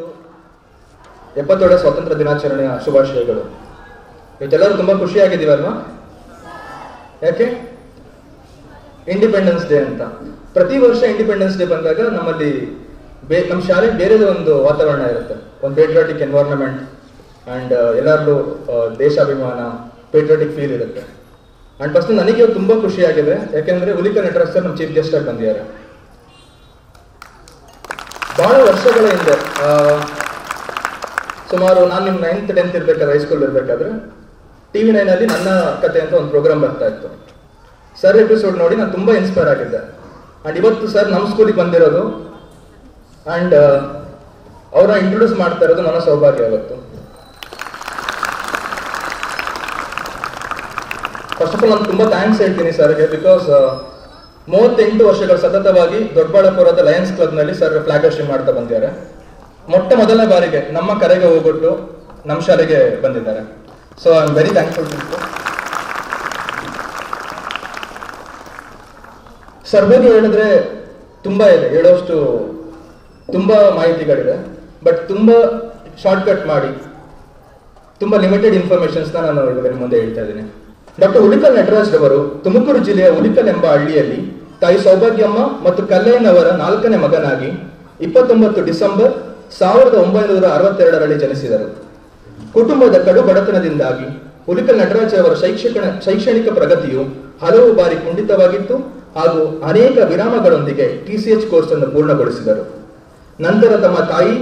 ಮತ್ತು ಎಪ್ಪತ್ತೇಳನೇ ಸ್ವಾತಂತ್ರ್ಯ ದಿನಾಚರಣೆಯ ಶುಭಾಶಯಗಳು. ಇವತ್ತೆಲ್ಲರೂ ತುಂಬಾ ಖುಷಿಯಾಗಿದ್ದೀವಲ್ವಾ? ಯಾಕೆ? ಇಂಡಿಪೆಂಡೆನ್ಸ್ ಡೇ ಅಂತ. ಪ್ರತಿ ವರ್ಷ ಇಂಡಿಪೆಂಡೆನ್ಸ್ ಡೇ ಬಂದಾಗ ನಮ್ಮಲ್ಲಿ ಬೇ ನಮ್ಮ ಶಾಲೆ ಬೇರೆದೇ ಒಂದು ವಾತಾವರಣ ಇರುತ್ತೆ. ಒಂದು ಪೇಟ್ರಿಯಾಟಿಕ್ ಎನ್ವೈರ್ಮೆಂಟ್ ಅಂಡ್ ಎಲ್ಲರಲ್ಲೂ ದೇಶಾಭಿಮಾನ ಪೇಟ್ರಿಯಾಟಿಕ್ ಫೀಲ್ ಇರುತ್ತೆ. ಅಂಡ್ ಫಸ್ಟ್ ನನಗೆ ತುಂಬ ಖುಷಿಯಾಗಿದೆ. ಯಾಕೆಂದ್ರೆ ಉಲಿಕ ನಟರಾಜ್ ಸರ್ ನಮ್ಮ ಚೀಫ್ ಗೆಸ್ಟ್ ಆಗಿ ಬಂದಿದ್ದಾರೆ. ಬಹಳ ವರ್ಷಗಳ ಹಿಂದೆ ಸುಮಾರು ನಾನು ನಿಮ್ಮ ನೈನ್ತ್ ಟೆಂತ್ ಇರ್ಬೇಕಾದ್ರೆ ಹೈಸ್ಕೂಲ್ ಇರ್ಬೇಕಾದ್ರೆ ಟಿ ವಿ ನೈನಲ್ಲಿ ನನ್ನ ಕತೆ ಅಂತ ಒಂದು ಪ್ರೋಗ್ರಾಮ್ ಬರ್ತಾ ಇತ್ತು. ಸರ್ ಎಪಿಸೋಡ್ ನೋಡಿ ನಾನು ತುಂಬಾ ಇನ್ಸ್ಪೈರ್ ಆಗಿದ್ದೆ. ಅಂಡ್ ಇವತ್ತು ಸರ್ ನಮ್ಮ ಸ್ಕೂಲಿಗೆ ಬಂದಿರೋದು. ಅಂಡ್ ಅವ್ರನ್ನ ಇಂಟ್ರೊಡ್ಯೂಸ್ ಮಾಡ್ತಾ ಇರೋದು ನನ್ನ ಸೌಭಾಗ್ಯ ಇವತ್ತು. ಫಸ್ಟ್ ಆಫ್ ಆಲ್ ನಾನು ತುಂಬಾ ಥ್ಯಾಂಕ್ಸ್ ಹೇಳ್ತೀನಿ ಸರ್ಗೆ ಬಿಕಾಸ್ ಮೂವತ್ತೆಂಟು ವರ್ಷಗಳ ಸತತವಾಗಿ ದೊಡ್ಡಬಳ್ಳಾಪುರದ ಲಯನ್ಸ್ ಕ್ಲಬ್ನಲ್ಲಿ ಸರ್ ಫ್ಲಾಗ್ ಮಾಡ್ತಾ ಬಂದಿದ್ದಾರೆ. ಮೊಟ್ಟ ಮೊದಲ ಬಾರಿಗೆ ನಮ್ಮ ಕರೆಗೆ ಹೋಗ್ಬಿಟ್ಟು ನಮ್ಮ ಶಾಲೆಗೆ ಬಂದಿದ್ದಾರೆ. So I am very thankful sir ಬಗ್ಗೆ ಹೇಳಿದ್ರೆ ತುಂಬಾ ಇದೆ, ಹೇಳೋಷ್ಟು ತುಂಬಾ ಮಾಹಿತಿಗಳಿದೆ. ಬಟ್ ತುಂಬಾ ಶಾರ್ಟ್ ಕಟ್ ಮಾಡಿ, ತುಂಬಾ ಲಿಮಿಟೆಡ್ ಇನ್ಫಾರ್ಮೇಶನ್ಸ್ನ ನಾನು ಇವಾಗ ಮುಂದೆ ಹೇಳ್ತಾ ಇದ್ದೀನಿ. ಡಾಕ್ಟರ್ ಉಳಿಕಲ್ ನಟರಾಜ್ ರವರು ತುಮಕೂರು ಜಿಲ್ಲೆಯ ಉಳಿಕಲ್ ಎಂಬ ಹಳ್ಳಿಯಲ್ಲಿ ತಾಯಿ ಸೌಭಾಗ್ಯಮ್ಮ ಮತ್ತು ಕಲ್ಲಯ್ಯನವರ ನಾಲ್ಕನೇ ಮಗನಾಗಿ ಇಪ್ಪತ್ತೊಂಬತ್ತು ಡಿಸೆಂಬರ್ ಸಾವಿರದ ಒಂಬೈನೂರ ಅರವತ್ತೆರಡರಲ್ಲಿ ಜನಿಸಿದರು. ಕುಟುಂಬದ ಕಡು ಬಡತನದಿಂದಾಗಿ ಉಲಿಕಲ್ ನಟರಾಜ್ ಅವರ ಶೈಕ್ಷಣಿಕ ಶೈಕ್ಷಣಿಕ ಪ್ರಗತಿಯು ಹಲವು ಬಾರಿ ಕುಂಠಿತವಾಗಿತ್ತು ಹಾಗೂ ಅನೇಕ ವಿರಾಮಗಳೊಂದಿಗೆ ಟಿಸಿಎಚ್ ಕೋರ್ಸ್ ಅನ್ನು ಪೂರ್ಣಗೊಳಿಸಿದರು. ನಂತರ ತಮ್ಮ ತಾಯಿ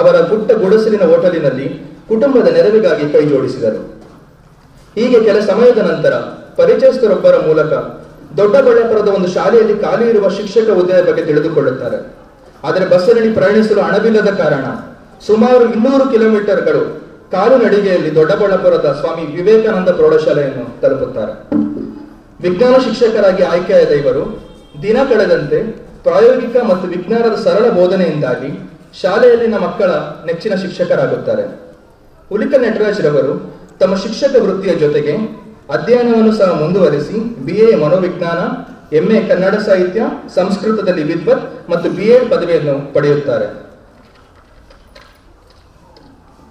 ಅವರ ಪುಟ್ಟ ಗುಡಸಲಿನ ಹೋಟೆಲಿನಲ್ಲಿ ಕುಟುಂಬದ ನೆರವಿಗಾಗಿ ಕೈ ಜೋಡಿಸಿದರು ಹೀಗೆ ಕೆಲ ಸಮಯದ ನಂತರ ಪರಿಚಯಸ್ಥರೊಬ್ಬರ ಮೂಲಕ ದೊಡ್ಡಬಳ್ಳಾಪುರದ ಒಂದು ಶಾಲೆಯಲ್ಲಿ ಖಾಲಿ ಇರುವ ಶಿಕ್ಷಕ ಹುದ್ದೆಯ ಬಗ್ಗೆ ತಿಳಿದುಕೊಳ್ಳುತ್ತಾರೆ. ಆದರೆ ಬಸ್ಸಿನಲ್ಲಿ ಪ್ರಯಾಣಿಸಲು ಹಣವಿಲ್ಲದ ಕಾರಣ ಸುಮಾರು ಇನ್ನೂರು ಕಿಲೋಮೀಟರ್ಗಳು ಕಾಲು ನಡಿಗೆಯಲ್ಲಿ ದೊಡ್ಡಬಳ್ಳಾಪುರದ ಸ್ವಾಮಿ ವಿವೇಕಾನಂದ ಪ್ರೌಢಶಾಲೆಯನ್ನು ತಲುಪುತ್ತಾರೆ. ವಿಜ್ಞಾನ ಶಿಕ್ಷಕರಾಗಿ ಆಯ್ಕೆಯಾದ ಇವರು ದಿನ ಕಳೆದಂತೆ ಪ್ರಾಯೋಗಿಕ ಮತ್ತು ವಿಜ್ಞಾನದ ಸರಳ ಬೋಧನೆಯಿಂದಾಗಿ ಶಾಲೆಯಲ್ಲಿನ ಮಕ್ಕಳ ನೆಚ್ಚಿನ ಶಿಕ್ಷಕರಾಗುತ್ತಾರೆ. ಉಲಿಕ ನಟರಾಜ್ ರವರು ತಮ್ಮ ಶಿಕ್ಷಕ ವೃತ್ತಿಯ ಜೊತೆಗೆ ಅಧ್ಯಯನವನ್ನು ಸಹ ಮುಂದುವರಿಸಿ ಬಿ ಎ ಮನೋವಿಜ್ಞಾನ ಎಂಎ ಕನ್ನಡ ಸಾಹಿತ್ಯ, ಸಂಸ್ಕೃತದಲ್ಲಿ ವಿದ್ವತ್ ಮತ್ತು ಬಿ ಎಡ್ ಪದವಿಯನ್ನು ಪಡೆಯುತ್ತಾರೆ.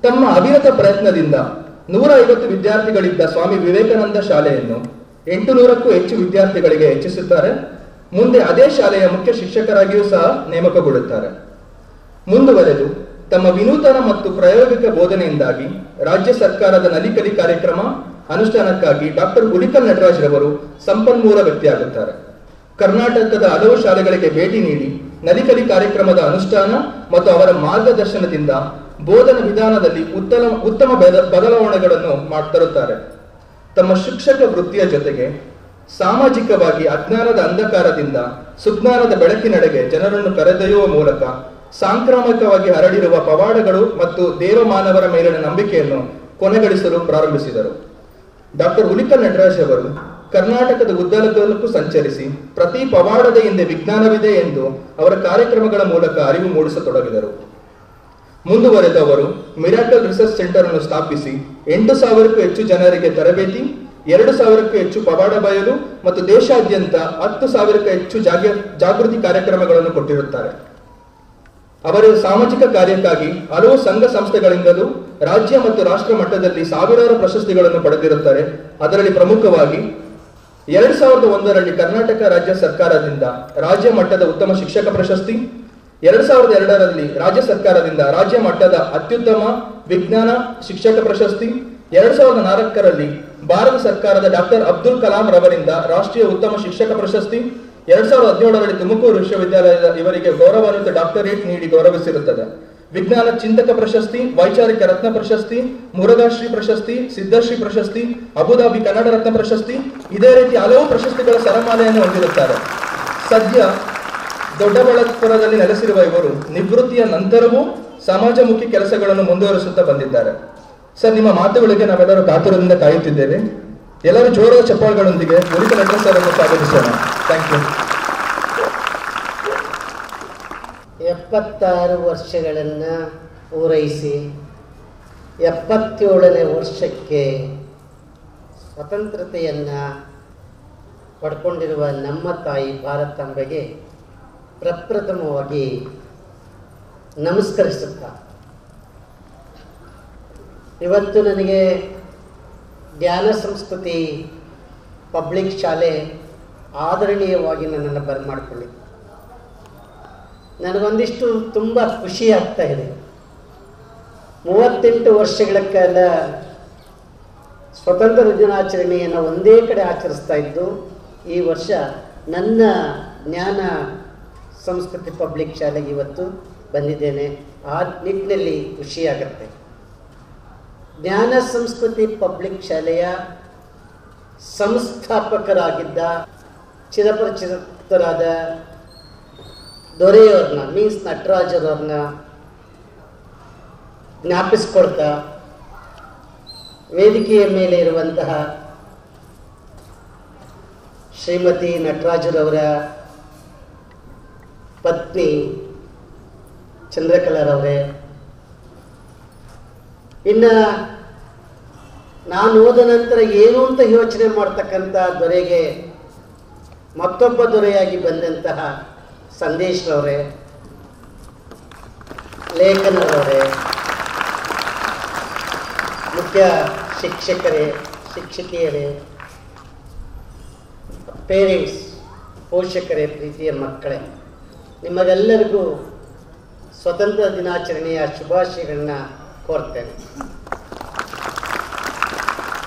ತಮ್ಮ ಅವಿರತ ಪ್ರಯತ್ನದಿಂದ ನೂರ ಐವತ್ತು ವಿದ್ಯಾರ್ಥಿಗಳಿದ್ದ ಸ್ವಾಮಿ ವಿವೇಕಾನಂದ ಶಾಲೆಯನ್ನು ಎಂಟು ನೂರಕ್ಕೂ ಹೆಚ್ಚು ವಿದ್ಯಾರ್ಥಿಗಳಿಗೆ ಹೆಚ್ಚಿಸುತ್ತಾರೆ. ಮುಂದೆ ಅದೇ ಶಾಲೆಯ ಮುಖ್ಯ ಶಿಕ್ಷಕರಾಗಿಯೂ ಸಹ ನೇಮಕಗೊಳ್ಳುತ್ತಾರೆ. ಮುಂದುವರೆದು ತಮ್ಮ ವಿನೂತನ ಮತ್ತು ಪ್ರಾಯೋಗಿಕ ಬೋಧನೆಯಿಂದಾಗಿ ರಾಜ್ಯ ಸರ್ಕಾರದ ನಲಿಕಲಿ ಕಾರ್ಯಕ್ರಮ ಅನುಷ್ಠಾನಕ್ಕಾಗಿ ಡಾಕ್ಟರ್ ಗುಲಿಕಲ್ ನಟರಾಜ್ ರವರು ಸಂಪನ್ಮೂಲ ವ್ಯಕ್ತಿಯಾಗುತ್ತಾರೆ. ಕರ್ನಾಟಕದ ಹಲವು ಶಾಲೆಗಳಿಗೆ ಭೇಟಿ ನೀಡಿ ನಲಿಕಲಿ ಕಾರ್ಯಕ್ರಮದ ಅನುಷ್ಠಾನ ಮತ್ತು ಅವರ ಮಾರ್ಗದರ್ಶನದಿಂದ ಬೋಧನ ವಿಧಾನದಲ್ಲಿ ಉತ್ತಮ ಉತ್ತಮ ಬದಲಾವಣೆಗಳನ್ನು ಮಾಡ್ತರುತ್ತಾರೆ. ತಮ್ಮ ಶಿಕ್ಷಕ ವೃತ್ತಿಯ ಜೊತೆಗೆ ಸಾಮಾಜಿಕವಾಗಿ ಅಜ್ಞಾನದ ಅಂಧಕಾರದಿಂದ ಸುಜ್ಞಾನದ ಬೆಳಕಿನಡೆಗೆ ಜನರನ್ನು ಕರೆದೊಯ್ಯುವ ಮೂಲಕ ಸಾಂಕ್ರಾಮಿಕವಾಗಿ ಹರಡಿರುವ ಪವಾಡಗಳು ಮತ್ತು ದೇವಮಾನವರ ಮೇಲಿನ ನಂಬಿಕೆಯನ್ನು ಕೊನೆಗಳಿಸಲು ಪ್ರಾರಂಭಿಸಿದರು. ಡಾಕ್ಟರ್ ಉಲಿಕಲ್ ನಟರಾಜ್ ಅವರು ಕರ್ನಾಟಕದ ಉದ್ದಲಕ್ಕೂ ಸಂಚರಿಸಿ ಪ್ರತಿ ಪವಾಡದ ಹಿಂದೆ ವಿಜ್ಞಾನವಿದೆ ಎಂದು ಅವರ ಕಾರ್ಯಕ್ರಮಗಳ ಮೂಲಕ ಅರಿವು ಮೂಡಿಸತೊಡಗಿದರು. ಮುಂದುವರೆದ ಅವರು ಮಿರಾಕಲ್ ರಿಸರ್ಚ್ ಸೆಂಟರ್ ಅನ್ನು ಸ್ಥಾಪಿಸಿ ಎಂಟು ಸಾವಿರಕ್ಕೂ ಹೆಚ್ಚು ಜನರಿಗೆ ತರಬೇತಿ, ಎರಡು ಸಾವಿರಕ್ಕೂ ಹೆಚ್ಚು ಪವಾಡ ಬಯಲು ಮತ್ತು ದೇಶಾದ್ಯಂತ ಹತ್ತು ಸಾವಿರಕ್ಕೂ ಹೆಚ್ಚು ಜಾಗ, ಜಾಗೃತಿ ಕಾರ್ಯಕ್ರಮಗಳನ್ನು ಕೊಟ್ಟಿರುತ್ತಾರೆ. ಅವರ ಸಾಮಾಜಿಕ ಕಾರ್ಯಕ್ಕಾಗಿ ಹಲವು ಸಂಘ ಸಂಸ್ಥೆಗಳಿಂದಲೂ ರಾಜ್ಯ ಮತ್ತು ರಾಷ್ಟ್ರ ಮಟ್ಟದಲ್ಲಿ ಸಾವಿರಾರು ಪ್ರಶಸ್ತಿಗಳನ್ನು ಪಡೆದಿರುತ್ತಾರೆ. ಅದರಲ್ಲಿ ಪ್ರಮುಖವಾಗಿ ಎರಡ್ ಸಾವಿರದ ಒಂದರಲ್ಲಿ ಕರ್ನಾಟಕ ರಾಜ್ಯ ಸರ್ಕಾರದಿಂದ ರಾಜ್ಯ ಮಟ್ಟದ ಉತ್ತಮ ಶಿಕ್ಷಕ ಪ್ರಶಸ್ತಿ, ಎರಡ್ ಸಾವಿರದ ಎರಡರಲ್ಲಿ ರಾಜ್ಯ ಸರ್ಕಾರದಿಂದ ರಾಜ್ಯ ಮಟ್ಟದ ಅತ್ಯುತ್ತಮ ವಿಜ್ಞಾನ ಶಿಕ್ಷಕ ಪ್ರಶಸ್ತಿ, ಎರಡ್ ಸಾವಿರದ ನಾಲ್ಕರಲ್ಲಿ ಭಾರತ ಸರ್ಕಾರದ ಡಾಕ್ಟರ್ ಅಬ್ದುಲ್ ಕಲಾಂ ರವರಿಂದ ರಾಷ್ಟ್ರೀಯ ಉತ್ತಮ ಶಿಕ್ಷಕ ಪ್ರಶಸ್ತಿ ಎರಡ್ ಸಾವಿರದ ಹದಿನೇಳರಲ್ಲಿ ತುಮಕೂರು ವಿಶ್ವವಿದ್ಯಾಲಯದ ಇವರಿಗೆ ಗೌರವಾನ್ವಿತ ಡಾಕ್ಟರೇಟ್ ನೀಡಿ ಗೌರವಿಸಿರುತ್ತದೆ. ವಿಜ್ಞಾನ ಚಿಂತಕ ಪ್ರಶಸ್ತಿ, ವೈಚಾರಿಕ ರತ್ನ ಪ್ರಶಸ್ತಿ ಮುರದಾಶ್ರೀ ಪ್ರಶಸ್ತಿ ಸಿದ್ಧಶ್ರೀ ಪ್ರಶಸ್ತಿ, ಅಬುದಾಬಿ ಕನ್ನಡ ರತ್ನ ಪ್ರಶಸ್ತಿ, ಇದೇ ರೀತಿ ಹಲವು ಪ್ರಶಸ್ತಿಗಳ ಸರಮಾಲೆಯನ್ನು ಹೊಂದಿರುತ್ತಾರೆ. ಸದ್ಯ ದೊಡ್ಡಬಳ್ಳಾಪುರದಲ್ಲಿ ನೆಲೆಸಿರುವ ಇವರು ನಿವೃತ್ತಿಯ ನಂತರವೂ ಸಮಾಜಮುಖಿ ಕೆಲಸಗಳನ್ನು ಮುಂದುವರಿಸುತ್ತಾ ಬಂದಿದ್ದಾರೆ. ಸರ್, ನಿಮ್ಮ ಮಾತುಗಳಿಗೆ ನಾವೆಲ್ಲರೂ ಕಾತುರದಿಂದ ಕಾಯುತ್ತಿದ್ದೇವೆ. ಎಲ್ಲರೂ ಜೋರದ ಚಪ್ಪಾಳುಗಳೊಂದಿಗೆ ಉಳಿದ ನಟ ಸರ್ ಅನ್ನು ಸ್ವಾಗತಿಸೋಣ. ಥ್ಯಾಂಕ್ ಯು ಎಪ್ಪತ್ತಾರು ವರ್ಷಗಳನ್ನು ಪೂರೈಸಿ ಎಪ್ಪತ್ತೇಳನೇ ವರ್ಷಕ್ಕೆ ಸ್ವತಂತ್ರತೆಯನ್ನು ಪಡ್ಕೊಂಡಿರುವ ನಮ್ಮ ತಾಯಿ ಭಾರತಾಂಬೆಗೆ ಪ್ರಪ್ರಥಮವಾಗಿ ನಮಸ್ಕರಿಸುತ್ತಾ. ಇವತ್ತು ನನಗೆ ಜ್ಞಾನ ಸಂಸ್ಕೃತಿ ಪಬ್ಲಿಕ್ ಶಾಲೆ ಆದರಣೀಯವಾಗಿ ನನ್ನನ್ನು ಬರಮಾಡಿಕೊಳ್ಳಿ. ನನಗೊಂದಿಷ್ಟು ತುಂಬ ಖುಷಿ ಆಗ್ತಾ ಇದೆ. ಮೂವತ್ತೆಂಟು ವರ್ಷಗಳ ಕಾಲ ಸ್ವತಂತ್ರ ದಿನಾಚರಣೆಯನ್ನು ಒಂದೇ ಕಡೆ ಆಚರಿಸ್ತಾ ಇದ್ದು, ಈ ವರ್ಷ ನನ್ನ ಜ್ಞಾನ ಸಂಸ್ಕೃತಿ ಪಬ್ಲಿಕ್ ಶಾಲೆಗೆ ಇವತ್ತು ಬಂದಿದ್ದೇನೆ. ಆ ನಿಟ್ಟಿನಲ್ಲಿ ಖುಷಿಯಾಗತ್ತೆ ಜ್ಞಾನ ಸಂಸ್ಕೃತಿ ಪಬ್ಲಿಕ್ ಶಾಲೆಯ ಸಂಸ್ಥಾಪಕರಾಗಿದ್ದ ಚಿರಪರಿಚಿತರಾದ ದೊರೆಯವ್ರನ್ನ ಮೀನ್ಸ್ ನಟರಾಜರವ್ರನ್ನ ಜ್ಞಾಪಿಸ್ಕೊಳ್ತಾ ವೇದಿಕೆಯ ಮೇಲೆ ಇರುವಂತಹ ಶ್ರೀಮತಿ ನಟರಾಜರವರ ಪತ್ನಿ ಚಂದ್ರಕಲಾರವರೇ. ಇನ್ನು ನಾನು ಓದ ನಂತರ ಏನು ಅಂತ ಯೋಚನೆ ಮಾಡ್ತಕ್ಕಂಥ ದೊರೆಗೆ ಮತ್ತೊಬ್ಬ ದೊರೆಯಾಗಿ ಬಂದಂತಹ ಸಂದೇಶ್ರವರೇ, ಲೇಖನರವರೇ, ಮುಖ್ಯ ಶಿಕ್ಷಕರೇ, ಶಿಕ್ಷಕಿಯರೇ ಪೇರೆಂಟ್ಸ್ ಪೋಷಕರೇ, ಪ್ರೀತಿಯ ಮಕ್ಕಳೇ, ನಿಮಗೆಲ್ಲರಿಗೂ ಸ್ವತಂತ್ರ ದಿನಾಚರಣೆಯ ಶುಭಾಶಯಗಳನ್ನ ಕೋರ್ತೇನೆ.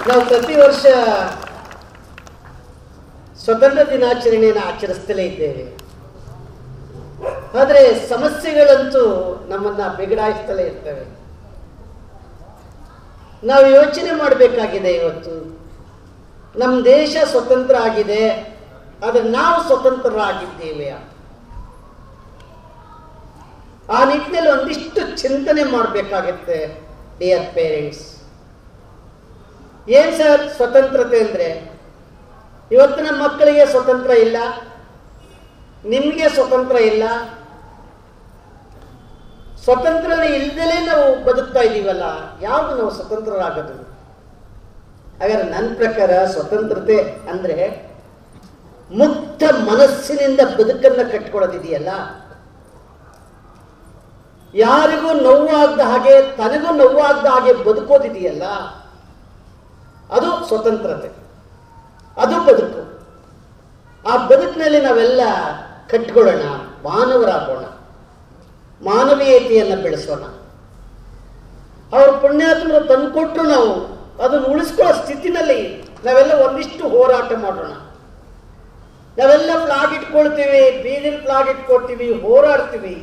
ನಾವು ಪ್ರತಿ ವರ್ಷ ಸ್ವತಂತ್ರ ದಿನಾಚರಣೆಯನ್ನು ಆಚರಿಸ್ತಲೇ ಇದ್ದೇವೆ. ಆದರೆ ಸಮಸ್ಯೆಗಳಂತೂ ನಮ್ಮನ್ನ ಬಿಗಡಾಯಿಸ್ತಲೇ ಇರ್ತವೆ. ನಾವು ಯೋಚನೆ ಮಾಡಬೇಕಾಗಿದೆ ಇವತ್ತು. ನಮ್ಮ ದೇಶ ಸ್ವತಂತ್ರ ಆಗಿದೆ, ಆದರೆ ನಾವು ಸ್ವತಂತ್ರರಾಗಿದ್ದೇವೆ ಆ ನಿಟ್ಟಿನಲ್ಲಿ ಒಂದಿಷ್ಟು ಚಿಂತನೆ ಮಾಡಬೇಕಾಗತ್ತೆ ಡಿಯರ್ ಪೇರೆಂಟ್ಸ್ ಏನ್ ಸರ್ ಸ್ವತಂತ್ರತೆ ಅಂದ್ರೆ? ಇವತ್ತು ನಮ್ಮ ಮಕ್ಕಳಿಗೆ ಸ್ವತಂತ್ರ ಇಲ್ಲ. ನಿಮಗೆ ಸ್ವತಂತ್ರ ಇಲ್ಲ. ಸ್ವತಂತ್ರನೇ ಇಲ್ದಲೇ ನಾವು ಬದುಕ್ತಾ ಇದ್ದೀವಲ್ಲ, ಯಾವುದು ನಾವು ಸ್ವತಂತ್ರರಾಗದು? ಹಾಗಾದ್ರೆ ನನ್ನ ಪ್ರಕಾರ ಸ್ವತಂತ್ರತೆ ಅಂದ್ರೆ ಮುಕ್ತ ಮನಸ್ಸಿನಿಂದ ಬದುಕನ್ನ ಕಟ್ಕೊಳ್ಳೋದಿದೆಯಲ್ಲ? ಯಾರಿಗೂ ನೋವಾಗದ ಹಾಗೆ ತನಗೂ ನೋವಾಗದ ಹಾಗೆ ಬದುಕೋದಿದೆಯಲ್ಲ? ಅದು ಸ್ವತಂತ್ರತೆ. ಅದು ಬದುಕು. ಆ ಬದುಕಿನಲ್ಲಿ ನಾವೆಲ್ಲ ಕಟ್ಕೊಳ್ಳೋಣ, ಮಾನವರಾಗೋಣ, ಮಾನವೀಯತೆಯನ್ನು ಬೆಳೆಸೋಣ. ಅವ್ರ ಪುಣ್ಯಾತ್ಮರು ತಂದುಕೊಟ್ಟು ನಾವು, ಅದನ್ನು ಉಳಿಸ್ಕೊಳ್ಳೋ ಸ್ಥಿತಿನಲ್ಲಿ ನಾವೆಲ್ಲ ಒಂದಿಷ್ಟು ಹೋರಾಟ ಮಾಡೋಣ. ನಾವೆಲ್ಲ ಫ್ಲಾಗ್ ಇಟ್ಕೊಳ್ತೀವಿ ಬೀದಿನ ಫ್ಲಾಗ್ ಇಟ್ಕೊಳ್ತೀವಿ, ಹೋರಾಡ್ತೀವಿ.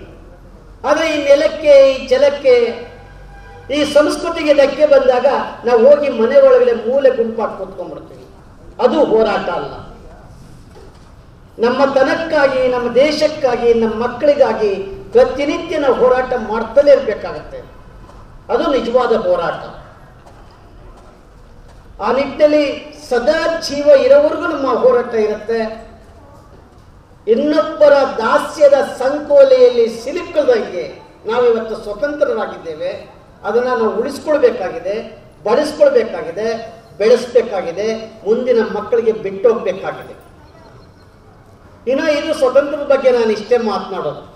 ಆದರೆ ಈ ನೆಲಕ್ಕೆ, ಈ ಜಲಕ್ಕೆ, ಈ ಸಂಸ್ಕೃತಿಗೆ ಧಕ್ಕೆ ಬಂದಾಗ ನಾವು ಹೋಗಿ ಮನೆ ಒಳಗಡೆ ಮೂಲೆ ಗುಂಪಾಗಿ ಕೂತ್ಕೊಂಡ್ಬಿಡ್ತೀವಿ. ಅದು ಹೋರಾಟ ಅಲ್ಲ. ನಮ್ಮ ತನಕ್ಕಾಗಿ, ನಮ್ಮ ದೇಶಕ್ಕಾಗಿ, ನಮ್ಮ ಮಕ್ಕಳಿಗಾಗಿ ಪ್ರತಿನಿತ್ಯ ನಾವು ಹೋರಾಟ ಮಾಡ್ತಲೇ ಇರಬೇಕಾಗತ್ತೆ. ಅದು ನಿಜವಾದ ಹೋರಾಟ. ಆ ನಿಟ್ಟಿನಲ್ಲಿ ಸದಾ ಜೀವ ಇರೋವರೆಗೂ ನಮ್ಮ ಹೋರಾಟ ಇರುತ್ತೆ. ಇನ್ನೊಬ್ಬರ ದಾಸ್ಯದ ಸಂಕೋಲೆಯಲ್ಲಿ ಸಿಲುಕದಂಗೆ ನಾವಿವತ್ತು ಸ್ವತಂತ್ರರಾಗಿದ್ದೇವೆ. ಅದನ್ನು ನಾವು ಉಳಿಸ್ಕೊಳ್ಬೇಕಾಗಿದೆ ಬಳಸ್ಕೊಳ್ಬೇಕಾಗಿದೆ ಬೆಳೆಸ್ಬೇಕಾಗಿದೆ, ಮುಂದಿನ ಮಕ್ಕಳಿಗೆ ಬಿಟ್ಟೋಗ್ಬೇಕಾಗಿದೆ. ಇನ್ನು ಇದು ಸ್ವತಂತ್ರದ ಬಗ್ಗೆ ನಾನು ಇಷ್ಟೇ ಮಾತನಾಡೋದು.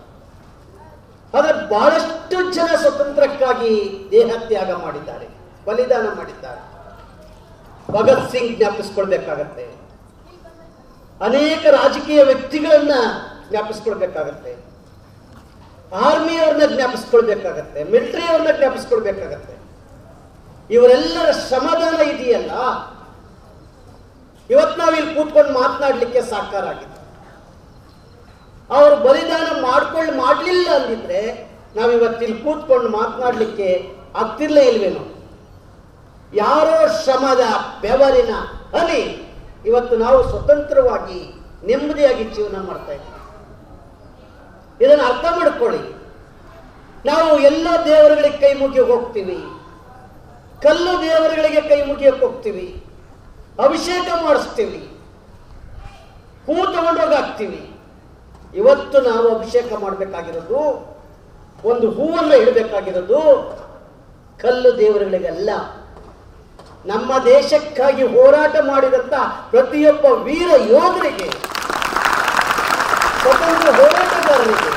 ಆದರೆ ಬಹಳಷ್ಟು ಜನ ಸ್ವತಂತ್ರಕ್ಕಾಗಿ ದೇಹ ತ್ಯಾಗ ಮಾಡಿದ್ದಾರೆ, ಬಲಿದಾನ ಮಾಡಿದ್ದಾರೆ. ಭಗತ್ ಸಿಂಗ್ ಜ್ಞಾಪಿಸ್ಕೊಳ್ಬೇಕಾಗತ್ತೆ. ಅನೇಕ ರಾಜಕೀಯ ವ್ಯಕ್ತಿಗಳನ್ನ ಜ್ಞಾಪಿಸ್ಕೊಳ್ಬೇಕಾಗತ್ತೆ. ಆರ್ಮಿಯವ್ರನ್ನ ಜ್ಞಾಪಿಸ್ಕೊಳ್ಬೇಕಾಗತ್ತೆ, ಮಿಲಿಟರಿಯವ್ರನ್ನ ಜ್ಞಾಪಿಸ್ಕೊಳ್ಬೇಕಾಗತ್ತೆ. ಇವರೆಲ್ಲರ ಶ್ರಮದಾನ ಇದೆಯಲ್ಲ? ಇವತ್ತು ಇಲ್ಲಿ ಕೂತ್ಕೊಂಡು ಮಾತನಾಡ್ಲಿಕ್ಕೆ ಸಾಕಾರ ಆಗಿದೆ ಅವರು ಬಲಿದಾನ ಮಾಡ್ಕೊಂಡು ಮಾಡಲಿಲ್ಲ ಅಂದಿದ್ರೆ ನಾವು ಇವತ್ತಿಲ್ಲಿ ಕೂತ್ಕೊಂಡು ಮಾತನಾಡ್ಲಿಕ್ಕೆ ಆಗ್ತಿರ್ಲೇ ಇಲ್ವೇನೋ ಯಾರೋ ಶ್ರಮದ ಬೆವರಿನ ಹನಿ ಇವತ್ತು ನಾವು ಸ್ವತಂತ್ರವಾಗಿ ನೆಮ್ಮದಿಯಾಗಿ ಜೀವನ ಮಾಡ್ತಾ ಇದ್ದೀವಿ. ಇದನ್ನು ಅರ್ಥ ಮಾಡ್ಕೊಳ್ಳಿ. ನಾವು ಎಲ್ಲ ದೇವರುಗಳಿಗೆ ಕೈ ಮುಗಿ ಹೋಗ್ತೀವಿ. ಕಲ್ಲು ದೇವರುಗಳಿಗೆ ಕೈ ಮುಗಿಯಕ್ಕೆ ಹೋಗ್ತೀವಿ, ಅಭಿಷೇಕ ಮಾಡಿಸ್ತೀವಿ ಹೂ ತಗೊಂಡೋಗಿ ಹಾಕ್ತೀವಿ. ಇವತ್ತು ನಾವು ಅಭಿಷೇಕ ಮಾಡಬೇಕಾಗಿರೋದು, ಒಂದು ಹೂವನ್ನು ಇಡಬೇಕಾಗಿರೋದು ಕಲ್ಲು ದೇವರುಗಳಿಗೆಲ್ಲ. ನಮ್ಮ ದೇಶಕ್ಕಾಗಿ ಹೋರಾಟ ಮಾಡಿದಂತ ಪ್ರತಿಯೊಬ್ಬ ವೀರ ಯೋಧರಿಗೆ, ಸ್ವತಂತ್ರ ಹೋರಾಟಗಾರರಿಗೆ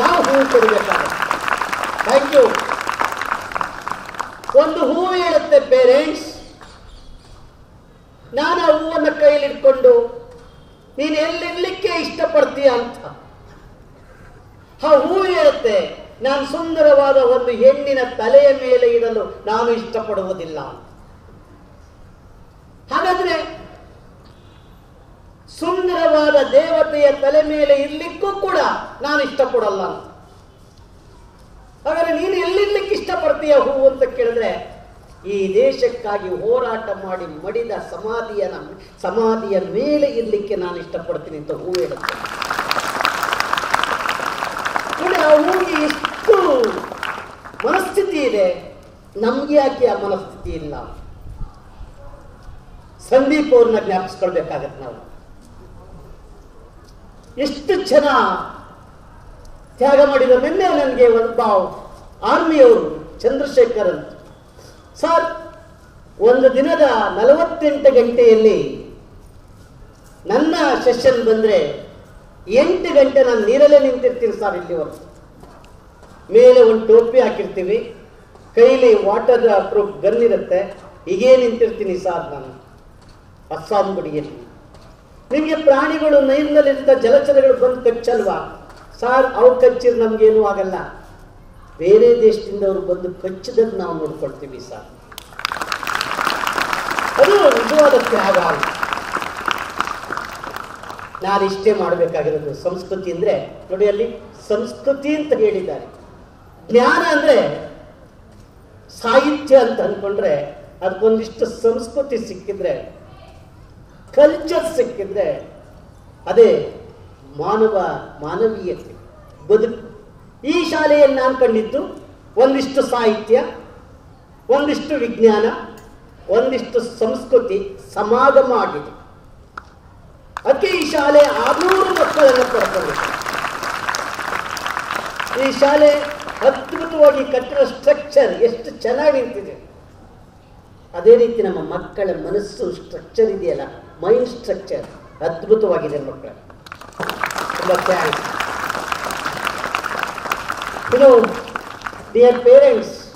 ನಾವು ಹೂ ಕೊಡಬೇಕಾಗುತ್ತೆ. ಥ್ಯಾಂಕ್ ಯು ಒಂದು ಹೂ ಹೇಳುತ್ತೆ ಪೇರೆಂಟ್ಸ್ ನಾನು ಆ ಹೂವನ್ನು ಕೈಲಿಟ್ಕೊಂಡು ನೀನು ಎಲ್ಲಿರ್ಲಿಕ್ಕೆ ಇಷ್ಟಪಡ್ತೀಯ ಅಂತ. ಆ ಹೂ ಹೇಳುತ್ತೆ ನಾನು ಸುಂದರವಾದ ಒಂದು ಹೆಣ್ಣಿನ ತಲೆಯ ಮೇಲೆ ಇಡಲು ನಾನು ಇಷ್ಟಪಡುವುದಿಲ್ಲ. ಹಾಗಾದ್ರೆ ಸುಂದರವಾದ ದೇವತೆಯ ತಲೆ ಮೇಲೆ ಇರ್ಲಿಕ್ಕೂ ಕೂಡ ನಾನು ಇಷ್ಟಪಡಲ್ಲ ಅಂತ. ಹಾಗಾದ್ರೆ ನೀನು ಎಲ್ಲಿರ್ಲಿಕ್ಕೆ ಇಷ್ಟಪಡ್ತೀಯ ಹೂವು ಅಂತ ಕೇಳಿದ್ರೆ, ಈ ದೇಶಕ್ಕಾಗಿ ಹೋರಾಟ ಮಾಡಿ ಮಡಿದ ಸಮಾಧಿಯ ಸಮಾಧಿಯ ಮೇಲೆ ಇರಲಿಕ್ಕೆ ನಾನು ಇಷ್ಟಪಡ್ತೀನಿ ಅಂತ ಹೂ ಹೇಳುತ್ತೆ. ಆ ಹೂವಿಗೆ ಎಷ್ಟು ಮನಸ್ಥಿತಿ ಇದೆ, ನಮ್ಗೆ ಯಾಕೆ ಆ ಮನಸ್ಥಿತಿ ಇಲ್ಲ? ಸಂದೀಪ್ ಅವ್ರನ್ನ ಜ್ಞಾಪಿಸ್ಕೊಳ್ಬೇಕಾಗತ್ತೆ ನಾವು. ಎಷ್ಟು ಜನ ತ್ಯಾಗ ಮಾಡಿದ ನಿನ್ನೆ ನನಗೆ ಒಬ್ಬ ಆರ್ಮಿಯವರು ಚಂದ್ರಶೇಖರ್ ಅಂತ ಸರ್, ಒಂದು ದಿನದ ನಲವತ್ತೆಂಟು ಗಂಟೆಯಲ್ಲಿ ನನ್ನ ಸೆಷನ್ ಬಂದರೆ ಎಂಟು ಗಂಟೆ ನಾನು ನೀರಲ್ಲೇ ನಿಂತಿರ್ತೀನಿ ಸರ್ ಇಲ್ಲಿವರೆಗೂ. ಮೇಲೆ ಒಂದು ಟೋಪಿ ಹಾಕಿರ್ತೀವಿ, ಕೈಲಿ ವಾಟರ್ ಪ್ರೂಫ್ ಗನ್ ಇರುತ್ತೆ, ಹೀಗೇ ನಿಂತಿರ್ತೀನಿ ಸರ್ ನಾನು, ಅಸ್ಸಾಂ ಗುಡಿಯಲ್ಲಿ. ನಿಮಗೆ ಪ್ರಾಣಿಗಳು ನೈರ್ನಲ್ಲಿದ್ದ ಜಲಚರಗಳು ಬಂದು ಕಚ್ಚಲ್ವಾ? ಸಾರ್, ಅವ್ರು ಕಚ್ಚಿದ್ರೆ ನಮ್ಗೇನು ಆಗಲ್ಲ. ಬೇರೆ ದೇಶದಿಂದ ಅವ್ರು ಬಂದು ಕಚ್ಚಿದಾಗ ನಾವು ನೋಡ್ಕೊಳ್ತೀವಿ ಸರ್. ಅದು ನಿಜವಾದ ತ್ಯಾಗ. ನಾನು ಇಷ್ಟೇ ಮಾಡಬೇಕಾಗಿರೋದು ಸಂಸ್ಕೃತಿ ಅಂದ್ರೆ, ನೋಡಿ ಅಲ್ಲಿ ಸಂಸ್ಕೃತಿ ಅಂತ ಹೇಳಿದ್ದಾರೆ. ಜ್ಞಾನ ಅಂದ್ರೆ ಸಾಹಿತ್ಯ ಅಂತ ಅನ್ಕೊಂಡ್ರೆ ಅದಕ್ಕೊಂದಿಷ್ಟು ಸಂಸ್ಕೃತಿ ಸಿಕ್ಕಿದ್ರೆ ಕಲ್ಚರ್ ಸಿಕ್ಕಿದ್ರೆ, ಅದೇ ಮಾನವ ಮಾನವೀಯತೆ, ಬದುಕು. ಈ ಶಾಲೆಯಲ್ಲಿ ನಾನು ಕಂಡಿದ್ದು ಒಂದಿಷ್ಟು ಸಾಹಿತ್ಯ, ಒಂದಿಷ್ಟು ವಿಜ್ಞಾನ, ಒಂದಿಷ್ಟು ಸಂಸ್ಕೃತಿ ಸಮಾಗಮ ಆಗಿದೆ. ಅದಕ್ಕೆ ಈ ಶಾಲೆ ಆರ್ನೂರು ಮಕ್ಕಳನ್ನು ಕರ್ಕೊಂಡಿದೆ ಈ ಶಾಲೆ ಅದ್ಭುತವಾಗಿ ಕಟ್ಟಿರೋ ಸ್ಟ್ರಕ್ಚರ್ ಎಷ್ಟು ಚೆನ್ನಾಗಿ ನಿಂತಿದೆ. ಅದೇ ರೀತಿ ನಮ್ಮ ಮಕ್ಕಳ ಮನಸ್ಸು ಸ್ಟ್ರಕ್ಚರ್ ಇದೆಯಲ್ಲ ಮೈಂಡ್ ಸ್ಟ್ರಕ್ಚರ್ ಅದ್ಭುತವಾಗಿದೆ ಮಕ್ಕಳ. ಥ್ಯಾಂಕ್ಸ್ ಇನ್ನು ಡಿಯರ್ ಪೇರೆಂಟ್ಸ್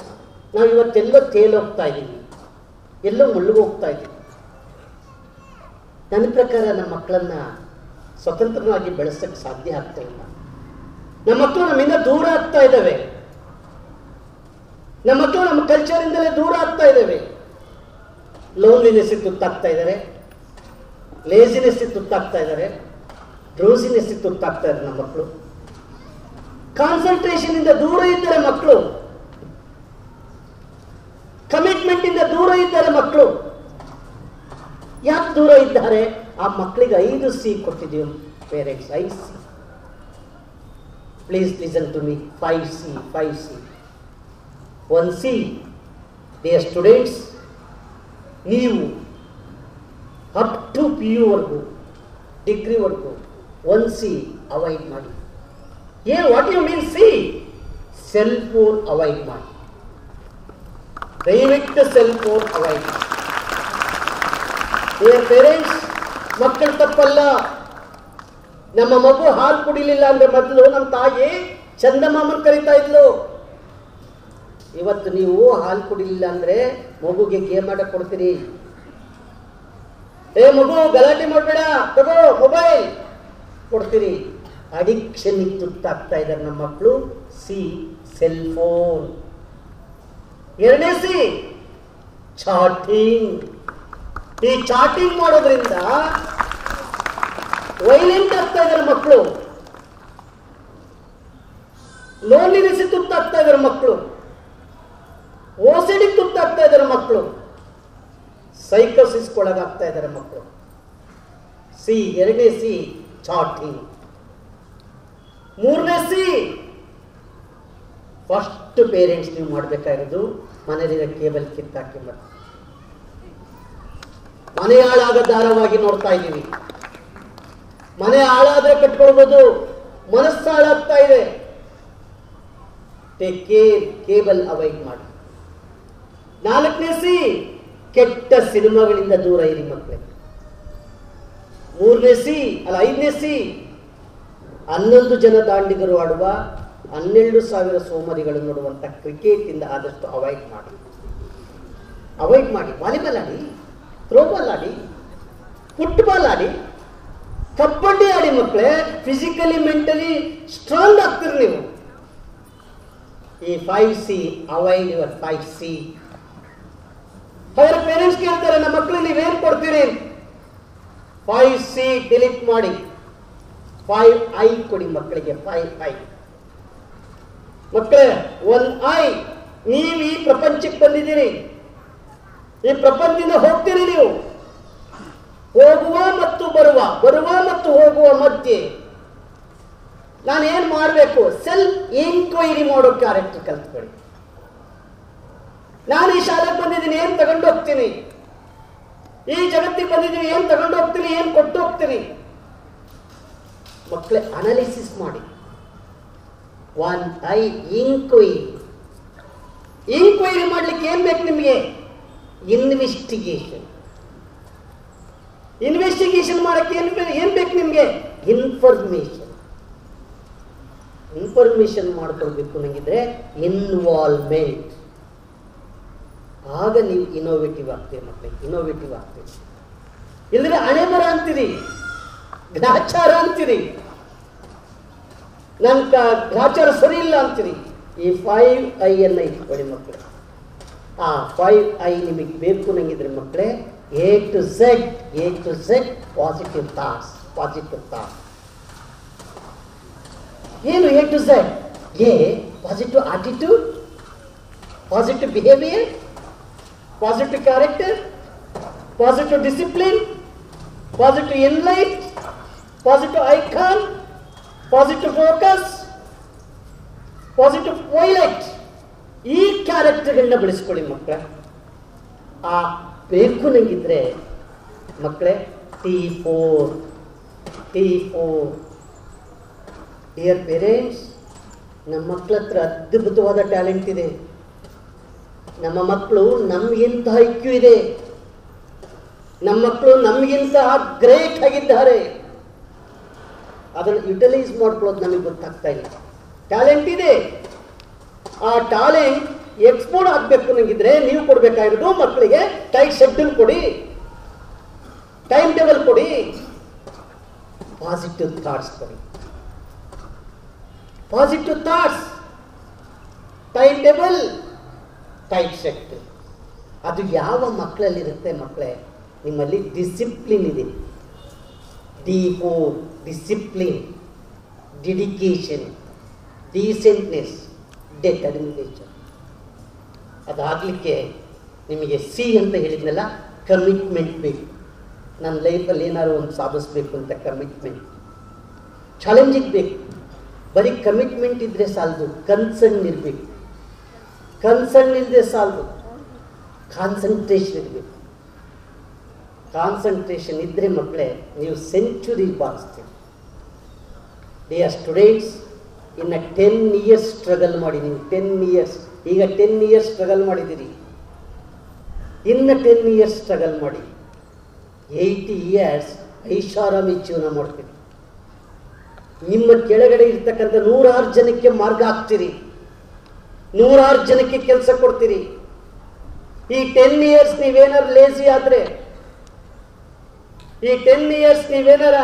ನಾವು ಇವತ್ತೆಲ್ಲೋ ತೇಲೋಗ್ತಾ ಇದ್ದೀವಿ. ಎಲ್ಲೋ ಮುಳುಗೋಗ್ತಾ ಇದ್ದೀವಿ. ನನ್ನ ಪ್ರಕಾರ ನಮ್ಮ ಮಕ್ಕಳನ್ನ ಸ್ವತಂತ್ರವಾಗಿ ಬೆಳೆಸಕ್ಕೆ ಸಾಧ್ಯ ಆಗ್ತಾ ಇಲ್ಲ. ನಮ್ಮ ಮಕ್ಕಳು ನಮ್ಮಿಂದ ದೂರ ಆಗ್ತಾ ಇದ್ದಾವೆ. ನಮ್ಮ ಮಕ್ಕಳು ನಮ್ಮ ಕಲ್ಚರಿಂದಲೇ ದೂರ ಆಗ್ತಾ ಇದ್ದಾವೆ. ಲೋನ್ಲಿನೆಸ್ಸಿಗೆ ತುತ್ತಾಗ್ತಾ ಇದ್ದಾರೆ. ಲೇಸಿನೆಸ್ ತುತ್ತಾಗ್ತಾ ಇದ್ದಾರೆ. ಡ್ರೋಸಿನೆಸ್ ತುತ್ತಾಗ್ತಾ ಇದ್ರು ನಮ್ಮ ಮಕ್ಕಳು. ಕಾನ್ಸಂಟ್ರೇಷನ್ ಇಂದ ದೂರ ಇದ್ದಾರೆ ಮಕ್ಕಳು. ಕಮಿಟ್ಮೆಂಟ್ ಇಂದ ದೂರ ಇದ್ದಾರೆ ಮಕ್ಕಳು. ಯಾಕೆ ದೂರ ಇದ್ದಾರೆ? ಆ ಮಕ್ಕಳಿಗೆ ಐದು ಸಿ ಕೊಟ್ಟಿದ್ದೀವಿ. ಪೇರೆಂಟ್ಸ್ ಐದು C. Please listen to me five C five C. One C. Dear students ನೀವು ಅಪ್ ಟು ಪಿ ಯುವರೆಗೂ ಡಿಗ್ರಿವರೆಗೂ ಒನ್ ಸಿ ಅವಾಯ್ಡ್ ಮಾಡಿ ಏನು what you mean C cell phone avoid ಮಾಡಿ ದಯವಿಟ್ಟು ಸೆಲ್ ಫೋನ್ ಅವಾಯ್ಡ್ ಮಾಡಿ ಪೇರೆಂಟ್ಸ್ ಮಕ್ಕಳ ತಪ್ಪಲ್ಲ. ನಮ್ಮ ಮಗು ಹಾಲು ಕುಡಿಲಿಲ್ಲ ಅಂದ್ರೆ ಮೊದಲು ನಮ್ಮ ತಾಯಿ ಚಂದಮಾಮನ್ ಕರಿತಾ ಇದ್ಲು. ಇವತ್ತು ನೀವು ಹಾಲು ಕುಡಿಲಿಲ್ಲ ಅಂದ್ರೆ ಮಗುಗೆ ಗೇಮ್ ಆಟ ಕೊಡ್ತೀರಿ. ಏ ಮಗು ಗಲಾಟೆ ಮಾಡಬೇಡ. ತಗೋ ಮೊಬೈಲ್ ಕೊಡ್ತೀರಿ. ಅಡಿಕ್ಷನ್ ತುತ್ತಾಗ್ತಾ ಇದ್ದಾರೆ ನಮ್ಮ ಮಕ್ಕಳು ಸಿ ಸೆಲ್ ಫೋನ್ ಎರಡನೇ ಸಿ ಚಾಟಿಂಗ್ ಈ ಚಾಟಿಂಗ್ ಮಾಡೋದ್ರಿಂದ ವೈಲೆಂಟ್ ಆಗ್ತಾ ಇದ್ದಾರೆ ಮಕ್ಕಳು ಲೋನ್ಲಿನೆಸ್ ತುತ್ತಾಗ್ತಾ ಇದ್ದಾರೆ ಮಕ್ಕಳು ಓಸಿಡಿಗೆ ತುತ್ತಾಗ್ತಾ ಇದ್ದಾರೆ ಮಕ್ಕಳು ಸೈಕೋಸಿಸ್ ಒಳಗಾಗ್ತಾ ಇದ್ದಾರೆ ಮಕ್ಕಳು ಸಿ ಎರಡನೇ ಸಿ ಚಾಟಿಂಗ್ ಮೂರನೇ ಸಿ. ಫಸ್ಟ್ ಪೇರೆಂಟ್ಸ್ ನೀವು ಮಾಡಬೇಕಾಗಿರೋದು ಮನೆಯಲ್ಲಿರೋ ಕೇಬಲ್ ಕಿತ್ತಾಕಿ ಮತ್ತೆ. ಮನೆ ಹಾಳಾದ ದಾರವಾಗಿ ನೋಡ್ತಾ ಇದ್ದೀವಿ. ಮನೆ ಹಾಳಾದ್ರೆ ಕಟ್ಕೊಳ್ಬೋದು. ಮನಸ್ಸು ಹಾಳಾಗ್ತಾ ಇದೆ. ಕೇರ್ ಕೇಬಲ್ ಅವಾಯ್ಡ್ ಮಾಡಿ. ನಾಲ್ಕನೇ ಸಿ, ಕೆಟ್ಟ ಸಿನಿಮಾಗಳಿಂದ ದೂರ ಇರಿ ಮಕ್ಕಳಿಗೆ ಮೂರನೇ ಸಿ ಅಲ್ಲ ಐದನೇ ಸಿ. ಹನ್ನೊಂದು ಜನ ದಾಂಡಿಗರು ಆಡುವ ಹನ್ನೆರಡು ಸಾವಿರ ಸೋಮರಿಗಳು ನೋಡುವಂತ ಕ್ರಿಕೆಟ್ ಇಂದ ಆದಷ್ಟು ಅವಾಯ್ಡ್ ಮಾಡಿ. ಅವಾಯ್ಡ್ ಮಾಡಿ, ವಾಲಿಬಾಲ್ ಆಡಿ, ಥ್ರೋಬಾಲ್ ಆಡಿ, ಫುಟ್ಬಾಲ್ ಆಡಿ ಕಬಡ್ಡಿ ಆಡಿ ಮಕ್ಕಳೇ, ಫಿಸಿಕಲಿ, ಮೆಂಟಲಿ ಸ್ಟ್ರಾಂಗ್ ಆಗ್ತೀರಿ ನೀವು. ಈ five C avoid your five C ಅವರ ಪೇರೆಂಟ್ಸ್ ಕೇಳ್ತಾರೆ, ನಮ್ಮ ಮಕ್ಕಳಿಗೆ ನೀವೇನು ಕೊಡ್ತೀರಿ? ಫೈವ್ ಸಿ ಡಿಲೀಟ್ ಮಾಡಿ. ಫೈವ್ ಐ ಕೊಡಿ ಮಕ್ಕಳಿಗೆ ಫೈವ್ ಐ ಮಕ್ಕಳೇ ಒನ್ ಐ ನೀವು ಈ ಪ್ರಪಂಚಕ್ಕೆ ಬಂದಿದ್ದೀರಿ. ಈ ಪ್ರಪಂಚದಿಂದ ಹೋಗ್ತೀರಿ ನೀವು. ಹೋಗುವ ಮತ್ತು ಬರುವ ಬರುವ ಮತ್ತು ಹೋಗುವ ಮಧ್ಯೆ ನಾನು ಏನ್ ಮಾಡಬೇಕು? ಸೆಲ್ಫ್ ಎಂಕ್ವೈರಿ ಮಾಡೋ ಕ್ಯಾರೆಕ್ಟರ್ ಕಲ್ತ್ಕೊಳ್ಳಿ. ನಾನು ಈ ಶಾಲೆಗೆ ಬಂದಿದ್ದೀನಿ, ಏನು ತಗೊಂಡು ಹೋಗ್ತೀನಿ ಈ ಜಗತ್ತಿಗೆ ಬಂದಿದ್ದೀರಿ ಏನು ತಗೊಂಡು ಹೋಗ್ತೀರಿ, ಏನು ಕೊಟ್ಟು ಹೋಗ್ತೀರಿ? ಮಕ್ಕಳೇ ಅನಾಲಿಸಿಸ್ ಮಾಡಿ. ಒನ್ ಐ ಇನ್ಕ್ವೈರಿ ಇನ್ಕ್ವೈರಿ ಮಾಡ್ಲಿಕ್ಕೆ ಏನು ಬೇಕು ನಿಮಗೆ? ಇನ್ವೆಸ್ಟಿಗೇಷನ್ ಇನ್ವೆಸ್ಟಿಗೇಷನ್ ಮಾಡಕ್ಕೆ ಏನು ಏನು ಬೇಕು ನಿಮಗೆ? ಇನ್ಫಾರ್ಮೇಶನ್ ಇನ್ಫಾರ್ಮೇಷನ್ ಮಾಡ್ಕೊಳ್ಬೇಕು ನಂಗಿದ್ರೆ ಇನ್ವಾಲ್ವ್ಮೆಂಟ್ ಆಗ ನೀವು ಇನೋವೇಟಿವ್ ಆಗ್ತೀವಿ ಮಕ್ಕಳಿಗೆ ಇನೋವೇಟಿವ್ ಆಗ್ತೇವೆ ಇಲ್ಲದ್ರೆ ಹಣೆ ಬರ ಅಂತೀರಿ, ಗ್ರಾಚಾರ ಅಂತೀರಿ. ನನ್ನ ಗ್ರಾಚಾರ ಸರಿ ಇಲ್ಲ ಅಂತೀರಿ. ಈ ಫೈವ್ ಐ ಅನ್ನ ಇಟ್ಕೊಳ್ಳಿ ಮಕ್ಕಳು. ಆ ಫೈವ್ ಐ ನಿಮಗೆ ಬೇಕು ನಂಗಿದ್ರೆ ಮಕ್ಕಳೇ A to Z A to Z positive thoughts positive thoughts ಏನು A to Z A positive attitude positive behaviour positive character positive discipline positive enlight positive icon positive focus positive toilet. ಈ ಕ್ಯಾರೆಕ್ಟರ್ಗಳನ್ನ ಬೆಳೆಸ್ಕೊಳ್ಳಿ ಮಕ್ಕಳ ಆ ಬೇಕು ನಂಗಿದ್ರೆ ಮಕ್ಕಳೇ T four T four dear parents ನಮ್ಮ ಮಕ್ಕಳ ಹತ್ರ ಅದ್ಭುತವಾದ ಟ್ಯಾಲೆಂಟ್ ಇದೆ. ನಮ್ಮ ಮಕ್ಕಳು ನಮಗಿಂತ ಐಕ್ಯೂ ಇದೆ. ನಮ್ಮ ಮಕ್ಕಳು ನಮಗಿಂತ ಗ್ರೇಟ್ ಆಗಿದ್ದಾರೆ. ಅದನ್ನು ಯುಟಿಲೈಸ್ ಮಾಡ್ಕೊಳ್ಳೋದು ನಮಗೆ ಗೊತ್ತಾಗ್ತಾ ಇಲ್ಲ. ಟ್ಯಾಲೆಂಟ್ ಇದೆ. ಆ ಟ್ಯಾಲೆಂಟ್ ಎಕ್ಸ್ಪೋರ್ಟ್ ಆಗಬೇಕು ನಂಗಿದ್ರೆ ನೀವು ಕೊಡ್ಬೇಕಾಗಿರೋದು ಮಕ್ಕಳಿಗೆ ಟೈಟ್ ಶೆಡ್ಯೂಲ್ ಕೊಡಿ. ಟೈಮ್ ಟೇಬಲ್ ಕೊಡಿ. ಪಾಸಿಟಿವ್ ಥಾಟ್ಸ್ ಕೊಡಿ. Positive thoughts. Time table. Tight sector ಅದು ಯಾವ ಮಕ್ಕಳಲ್ಲಿರುತ್ತೆ ಮಕ್ಕಳೇ? ನಿಮ್ಮಲ್ಲಿ ಡಿಸಿಪ್ಲಿನ್ ಇದೆ. D O discipline dedication decentness determination ಅದಾಗಲಿಕ್ಕೆ ನಿಮಗೆ ಸಿ ಅಂತ ಹೇಳಿದ್ನಲ್ಲ ಕಮಿಟ್ಮೆಂಟ್ ಬೇಕು. ನನ್ನ ಲೈಫಲ್ಲಿ ಏನಾದ್ರು ಒಂದು ಸಾಧಿಸ್ಬೇಕು ಅಂತ ಕಮಿಟ್ಮೆಂಟ್ ಚಾಲೆಂಜಿಗೆ ಬೇಕು. ಬರೀ ಕಮಿಟ್ಮೆಂಟ್ ಇದ್ದರೆ ಸಾಲದು ಕನ್ಸರ್ನ್ ಇರಬೇಕು. ಕನ್ಸರ್ನ್ ಸಾಲದು ಕಾನ್ಸಂಟ್ರೇಷನ್ ಇರಬೇಕು ಕಾನ್ಸಂಟ್ರೇಷನ್ ಇದ್ರೆ ಮಕ್ಕಳೇ, ನೀವು ಸೆಂಚುರಿ ಬಾರಿಸ್ತೀವಿ ಡಿ ಆರ್ ಸ್ಟೂಡೆಂಟ್ಸ್ ಇನ್ನು ಟೆನ್ ಇಯರ್ಸ್ ಸ್ಟ್ರಗಲ್ ಮಾಡಿ ನೀವು ಟೆನ್ ಇಯರ್ಸ್ ಈಗ ಟೆನ್ ಇಯರ್ಸ್ ಸ್ಟ್ರಗಲ್ ಮಾಡಿದ್ದೀರಿ. ಇನ್ನು ಟೆನ್ ಇಯರ್ಸ್ ಸ್ಟ್ರಗಲ್ ಮಾಡಿ. ಏಯ್ಟಿ ಇಯರ್ಸ್ ಐಷಾರಾಮಿ ಜೀವನ ಮಾಡ್ತೀರಿ. ನಿಮ್ಮ ಕೆಳಗಡೆ ಇರ್ತಕ್ಕಂಥ ನೂರಾರು ಜನಕ್ಕೆ ಮಾರ್ಗ ಹಾಕ್ತೀರಿ. ನೂರಾರು ಜನಕ್ಕೆ ಕೆಲಸ ಕೊಡ್ತೀರಿ. ಈ ಟೆನ್ ಇಯರ್ಸ್ ನೀವೇನಾರು ಲೇಸಿ ಆದ್ರೆ, ಈ ಟೆನ್ ಇಯರ್ಸ್ ನೀವೇನಾರ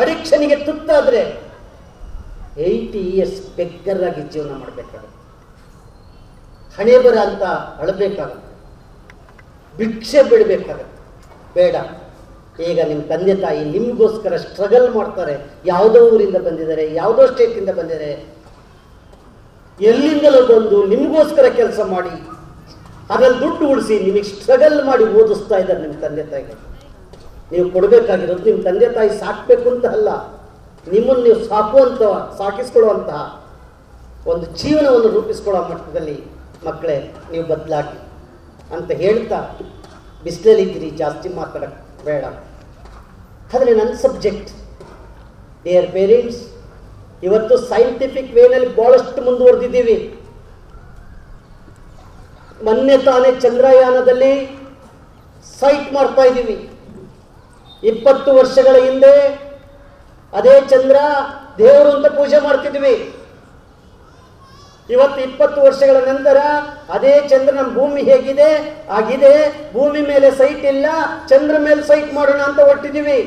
ಅಡಿಕ್ಷನ್ಗೆ ತುತ್ತಾದ್ರೆ ಏಯ್ಟಿ ಇಯರ್ಸ್ ಬೆಗ್ಗರಾಗಿ ಜೀವನ ಮಾಡಬೇಕಾಗುತ್ತೆ. ಹಣೆ ಬರ ಅಂತ ಅಳಬೇಕಾಗುತ್ತೆ. ಭಿಕ್ಷೆ ಬಿಡಬೇಕಾಗತ್ತೆ ಬೇಡ. ಈಗ ನಿಮ್ಮ ತಂದೆ ತಾಯಿ ನಿಮಗೋಸ್ಕರ ಸ್ಟ್ರಗಲ್ ಮಾಡ್ತಾರೆ. ಯಾವುದೋ ಊರಿಂದ ಬಂದಿದ್ದಾರೆ, ಯಾವುದೋ ಸ್ಟೇಟಿಂದ ಬಂದಿದ್ದಾರೆ. ಎಲ್ಲಿಂದಲೋ ಬಂದು ನಿಮಗೋಸ್ಕರ ಕೆಲಸ ಮಾಡಿ, ಅದರಲ್ಲಿ ದುಡ್ಡು ಉಳಿಸಿ ನಿಮಗೆ ಸ್ಟ್ರಗಲ್ ಮಾಡಿ ಓದಿಸ್ತಾ ಇದ್ದಾರೆ ನಿಮ್ಮ ತಂದೆ ತಾಯಿಗಳು. ನೀವು ಕೊಡಬೇಕಾಗಿರೋದು ನಿಮ್ಮ ತಂದೆ ತಾಯಿ ಸಾಕಬೇಕು ಅಂತ ಅಲ್ಲ, ನಿಮ್ಮನ್ನು ನೀವು ಸಾಕುವಂತ, ಸಾಕಿಸ್ಕೊಳ್ಳುವಂತಹ ಒಂದು ಜೀವನವನ್ನು ರೂಪಿಸ್ಕೊಳ್ಳೋ ಮಟ್ಟದಲ್ಲಿ ಮಕ್ಕಳೇ, ನೀವು ಬದಲಾಗಿ ಅಂತ ಹೇಳ್ತಾ ಬಿಸಿಲಲ್ಲಿದ್ದೀರಿ ಜಾಸ್ತಿ ಮಾತಾಡೋಕ್ಕೆ ಬೇಡ. ಆದರೆ ನನ್ನ ಸಬ್ಜೆಕ್ಟ್ ಡಿಯರ್ ಪೇರೆಂಟ್ಸ್ ಇವತ್ತು ಸೈಂಟಿಫಿಕ್ ವೇನಲ್ಲಿ ಬಹಳಷ್ಟು ಮುಂದುವರೆದಿದ್ದೀವಿ. ಮೊನ್ನೆ ತಾನೇ ಚಂದ್ರಯಾನದಲ್ಲಿ ಸೈಟ್ ಮಾಡ್ತಾ ಇದ್ದೀವಿ. ಇಪ್ಪತ್ತು ವರ್ಷಗಳ ಹಿಂದೆ ಅದೇ ಚಂದ್ರ ದೇವರು ಅಂತ ಪೂಜೆ ಮಾಡ್ತಿದ್ವಿ. ಇವತ್ತು ಇಪ್ಪತ್ತು ವರ್ಷಗಳ ನಂತರ ಅದೇ ಚಂದ್ರ ನಮ್ಮ ಭೂಮಿ ಹೇಗಿದೆ, ಆಗಿದೆ, ಭೂಮಿ ಮೇಲೆ ಸೈಟ್ ಇಲ್ಲ, ಚಂದ್ರ ಮೇಲೆ ಸೈಟ್ ಮಾಡೋಣ ಅಂತ ಹೊರಟಿದ್ದೀವಿ.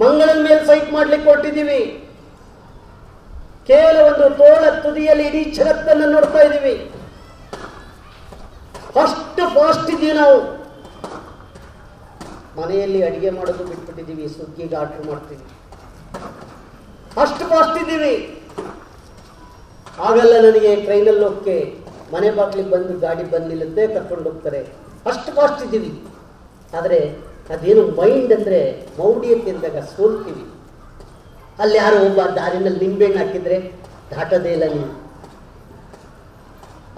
ಮಂಗಳನ ಮೇಲೆ ಸೈಟ್ ಮಾಡ್ಲಿಕ್ಕೆ ಕೊಟ್ಟಿದ್ದೀವಿ ಕೇವಲ ಒಂದು ತೋಳ ತುದಿಯಲ್ಲಿ ಇಡೀ ಜಗತ್ತನ್ನು ನೋಡ್ತಾ ಇದ್ದೀವಿ. ಫಸ್ಟ್ ಫಾಸ್ಟ್ ಇದ್ದೀವಿ ನಾವು. ಮನೆಯಲ್ಲಿ ಅಡಿಗೆ ಮಾಡೋದು ಬಿಟ್ಬಿಟ್ಟಿದ್ದೀವಿ, ಸುಗ್ಗಿಗೆ ಆರ್ಡರ್ ಮಾಡ್ತೀವಿ. ಫಸ್ಟ್ ಫಾಸ್ಟ್ ಇದ್ದೀವಿ ಆಗಲ್ಲ ನನಗೆ ಟ್ರೈನಲ್ಲಿ ಹೋಗಕ್ಕೆ ಮನೆ ಬಾಗ್ಲಿಗೆ ಬಂದು ಗಾಡಿ ಬಂದಿಲ್ಲದೆ ಕರ್ಕೊಂಡು ಹೋಗ್ತಾರೆ. ಫಸ್ಟ್ ಫಾಸ್ಟ್ ಇದ್ದೀವಿ ಆದರೆ ಅದೇನು ಮೈಂಡ್ ಅಂದರೆ ಮೌಢ್ಯತೆ ಅಂದಾಗ ಸೋಲ್ತೀವಿ. ಅಲ್ಲಿ ಯಾರೋ ಒಬ್ಬ ದಾರಿನಲ್ಲಿ ನಿಂಬೆಹಣ್ಣು ಹಾಕಿದ್ರೆ, ದಾಟದೇ ಇಲ್ಲ ನೀವು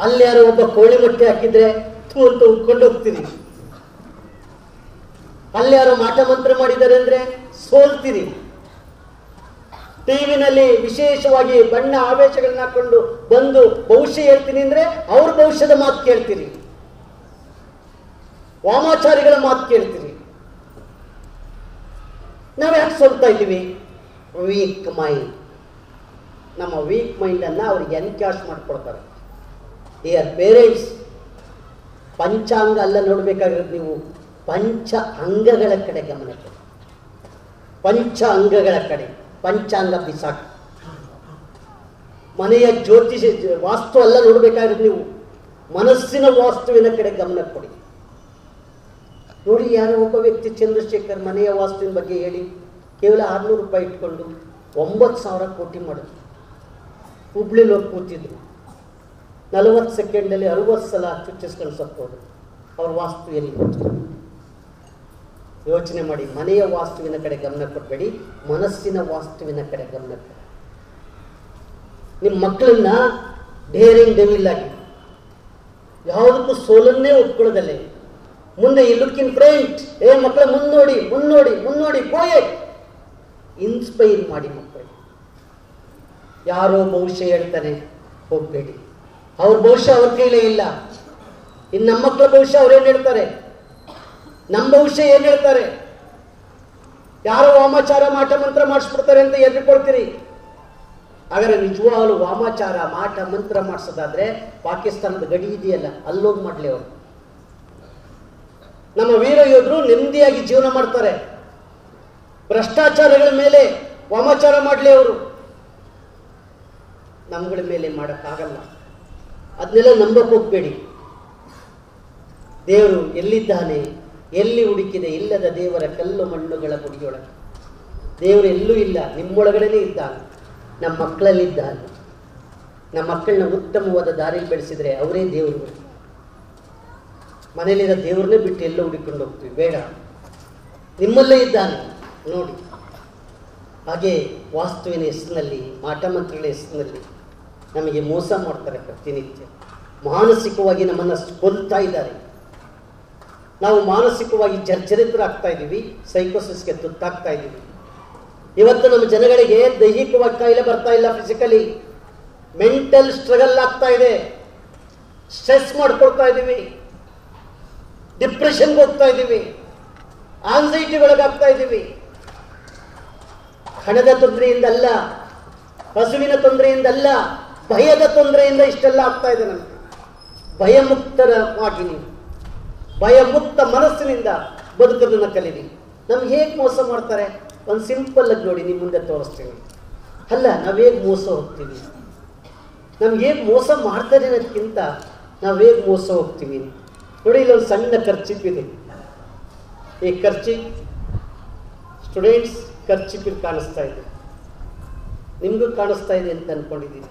ಅಲ್ಲಿ ಯಾರೋ ಒಬ್ಬ ಕೋಳಿ ಮೊಟ್ಟೆ ಹಾಕಿದ್ರೆ, ಥೂ ಅಂತ ಹೋಗ್ತೀರಿ ಅಲ್ಲಿ ಯಾರು ಮಾಟ ಮಂತ್ರ ಮಾಡಿದ್ದಾರೆ ಅಂದ್ರೆ ಸೋಲ್ತೀರಿ ಟಿವಿನಲ್ಲಿ ವಿಶೇಷವಾಗಿ ಬಣ್ಣ ಆವೇಶಗಳನ್ನ ಹಾಕೊಂಡು ಬಂದು ಭವಿಷ್ಯ ಹೇಳ್ತೀನಿ ಅಂದ್ರೆ, ಅವ್ರ ಭವಿಷ್ಯದ ಮಾತು ಕೇಳ್ತೀರಿ. ವಾಮಾಚಾರಿಗಳ ಮಾತು ಕೇಳ್ತೀರಿ. ನಾವು ಯಾಕೆ ಸೋಲ್ತಾ ಇದ್ದೀವಿ? ವೀಕ್ ಮೈಂಡ್ ನಮ್ಮ ವೀಕ್ ಮೈಂಡನ್ನು ಅವ್ರಿಗೆ ಎನ್ಕ್ಯಾಶ್ ಮಾಡ್ಕೊಡ್ತಾರೆ. ಡಿಯರ್ ಪೇರೆಂಟ್ಸ್ ಪಂಚಾಂಗ ಅಲ್ಲ ನೋಡಬೇಕಾಗಿರೋದು ನೀವು. ಪಂಚ ಅಂಗಗಳ ಕಡೆ ಗಮನ ಕೊಡಿ. ಪಂಚ ಅಂಗಗಳ ಕಡೆ. ಪಂಚಾಂಗ ಬಿಸಾಕು. ಮನೆಯ ಜ್ಯೋತಿಷ ವಾಸ್ತು ಅಲ್ಲ ನೋಡಬೇಕಾಗಿರೋದು ನೀವು. ಮನಸ್ಸಿನ ವಾಸ್ತುವಿನ ಕಡೆ ಗಮನ ಕೊಡಿ. ನೋಡಿ, ಯಾರೋ ಒಬ್ಬ ವ್ಯಕ್ತಿ ಚಂದ್ರಶೇಖರ್ ಮನೆಯ ವಾಸ್ತುವಿನ ಬಗ್ಗೆ ಹೇಳಿ, ಕೇವಲ ಆರ್ನೂರು ರೂಪಾಯಿ ಇಟ್ಕೊಂಡು ಒಂಬತ್ತು ಸಾವಿರ ಕೋಟಿ ಮಾಡಿದ್ರು. ಹುಬ್ಳಿಲಿ ಹೋಗಿ ಕೂತಿದ್ರು. ನಲವತ್ತು ಸೆಕೆಂಡಲ್ಲಿ ಅರವತ್ತು ಸಲ ಚುಚ್ಚಿಸ್ಕೊಂಡು ಸತ್ತೋದು ಅವ್ರ ವಾಸ್ತು ಎಲ್ಲಿ? ಯೋಚನೆ ಮಾಡಿ, ಮನೆಯ ವಾಸ್ತುವಿನ ಕಡೆ ಗಮನ ಕೊಡಬೇಡಿ, ಮನಸ್ಸಿನ ವಾಸ್ತುವಿನ ಕಡೆ ಗಮನ ಕೊಡಿ. ನಿಮ್ಮ ಮಕ್ಕಳನ್ನ ಡೇರಿಂಗ್ ಡೆವಿಲ್ ಆಗಿ, ಯಾವುದಕ್ಕೂ ಸೋಲನ್ನೇ ಒಪ್ಕೊಳ್ಳೋದಲ್ಲೇ. ಮುಂದೆ ಈ ಇನ್ ಫ್ರಂಟ್ ಏ ಮಕ್ಕಳ, ಮುನ್ನೋಡಿ ಮುನ್ನೋಡಿ ಮುನ್ನೋಡಿ ಪೋಯೆಟ್ ಇನ್ಸ್ಪೈರ್ ಮಾಡಿ ಮಕ್ಕಳಿಗೆ ಯಾರೋ ಭವಿಷ್ಯ ಹೇಳ್ತಾರೆ, ಹೋಗಬೇಡಿ. ಅವ್ರ ಭವಿಷ್ಯ ಅವ್ರ ಕೈಲೇ ಇಲ್ಲ. ಇನ್ನು ನಮ್ಮ ಮಕ್ಕಳ ಭವಿಷ್ಯ ಅವ್ರೇನು ಹೇಳ್ತಾರೆ? ನಮ್ಮ ಭವಿಷ್ಯ ಏನು ಹೇಳ್ತಾರೆ? ಯಾರೋ ವಾಮಾಚಾರ, ಮಾಟ, ಮಂತ್ರ ಮಾಡಿಸ್ಬಿಡ್ತಾರೆ ಅಂತ ಎದ್ರಿಕೊಳ್ತೀರಿ ಹಾಗಾದ್ರೆ ನಿಜವಾಗಲು ವಾಮಾಚಾರ, ಮಾಟ, ಮಂತ್ರ ಮಾಡಿಸೋದಾದ್ರೆ ಪಾಕಿಸ್ತಾನದ ಗಡಿ ಇದೆಯಲ್ಲ, ಅಲ್ಲೋಗಿ ಮಾಡಲಿ ಅವರು. ನಮ್ಮ ವೀರ ಯೋಧರು ನೆಮ್ಮದಿಯಾಗಿ ಜೀವನ ಮಾಡ್ತಾರೆ. ಭ್ರಷ್ಟಾಚಾರಗಳ ಮೇಲೆ ವಾಮಾಚಾರ ಮಾಡಲಿ ಅವರು. ನಮ್ಗಳ ಮೇಲೆ ಮಾಡೋಕ್ಕಾಗಲ್ಲ. ಅದನ್ನೆಲ್ಲ ನಂಬಕ್ಕೆ ಹೋಗ್ಬೇಡಿ. ದೇವರು ಎಲ್ಲಿದ್ದಾನೆ, ಎಲ್ಲಿ ಹುಡುಕಿದೆ ಇಲ್ಲದ ದೇವರ ಕಲ್ಲು ಮಣ್ಣುಗಳ ಗುಡಿಯೊಳಗೆ. ದೇವರು ಎಲ್ಲೂ ಇಲ್ಲ, ನಿಮ್ಮೊಳಗಡೆನೇ ಇದ್ದಾನೆ, ನಮ್ಮ ಮಕ್ಕಳಲ್ಲಿದ್ದಾನೆ. ನಮ್ಮ ಮಕ್ಕಳನ್ನ ಉತ್ತಮವಾದ ದಾರಿಯಲ್ಲಿ ಬೆಳೆಸಿದರೆ ಅವರೇ ದೇವರು. ಮನೇಲಿರೋ ದೇವ್ರನ್ನೇ ಬಿಟ್ಟು ಎಲ್ಲ ಹುಡುಕೊಂಡು ಹೋಗ್ತೀವಿ. ಬೇಡ. ನಿಮ್ಮಲ್ಲೇ ಇದ್ದಾನೆ. ನೋಡಿ. ಹಾಗೆ ವಾಸ್ತುವಿನ ಹೆಸರಿನಲ್ಲಿ, ಮಾಟಮಂತ್ರಗಳ ಹೆಸರಿನಲ್ಲಿ ನಮಗೆ ಮೋಸ ಮಾಡ್ತಾರೆ ಪ್ರತಿನಿತ್ಯ. ಮಾನಸಿಕವಾಗಿ ನಮ್ಮನ್ನು ಕೊಲ್ತಾ ಇದ್ದಾರೆ. ನಾವು ಮಾನಸಿಕವಾಗಿ ಜರ್ಜರಿತರಾಗ್ತಾ ಇದ್ದೀವಿ ಸೈಕೋಸಿಸ್ಗೆ ತುತ್ತಾಗ್ತಾ ಇದ್ದೀವಿ. ಇವತ್ತು ನಮ್ಮ ಜನಗಳಿಗೆ ದೈಹಿಕವಾಗಿ ಕಾಯಿಲೆ ಬರ್ತಾ ಇಲ್ಲ ಫಿಸಿಕಲಿ ಮೆಂಟಲ್ ಸ್ಟ್ರಗಲ್ ಆಗ್ತಾ ಇದೆ. ಸ್ಟ್ರೆಸ್ ಮಾಡ್ಕೊಳ್ತಾ ಇದ್ದೀವಿ. ಡಿಪ್ರೆಷನ್ಗೆ ಹೋಗ್ತಾ ಇದ್ದೀವಿ. ಆನ್ಸೈಟಿ ಒಳಗಾಗ್ತಾ ಇದ್ದೀವಿ. ಹಣದ ತೊಂದರೆಯಿಂದಲ್ಲ, ಹಸುವಿನ ತೊಂದರೆಯಿಂದಲ್ಲ, ಭಯದ ತೊಂದರೆಯಿಂದ ಇಷ್ಟೆಲ್ಲ ಆಗ್ತಾ ಇದೆ ನಮಗೆ. ಭಯಮುಕ್ತರಾಗಿ ನೀವು. ಭಯಮುಕ್ತ ಮನಸ್ಸಿನಿಂದ ಬದುಕೋದನ್ನು ಕಲೀರಿ ನಮ್ಗೆ ಹೇಗೆ ಮೋಸ ಮಾಡ್ತಾರೆ? ಒಂದು ಸಿಂಪಲ್ ಆಗಿ ನೋಡಿ ನಿಮ್ಮ ಮುಂದೆ ತೋರಿಸ್ತೀನಿ. ಅಲ್ಲ, ನಾವು ಹೇಗೆ ಮೋಸ ಹೋಗ್ತೀವಿ? ನಮ್ಗೆ ಹೇಗೆ ಮೋಸ ಮಾಡ್ತಾರೆ ಅನ್ನೋದಕ್ಕಿಂತ ನಾವು ಹೇಗೆ ಮೋಸ ಹೋಗ್ತೀವಿ? ನೋಡಿ ಇಲ್ಲೊಂದು ಸಣ್ಣ ಖರ್ಚಿಪ್ ಇದೆ ಈ ಖರ್ಚಿ ಸ್ಟೂಡೆಂಟ್ಸ್ ಖರ್ಚಿಪ್ ಕಾಣಿಸ್ತಾ ಇದೆ ನಿಮಗೂ ಕಾಣಿಸ್ತಾ ಇದೆ ಅಂತ ಅಂದ್ಕೊಂಡಿದ್ದೀನಿ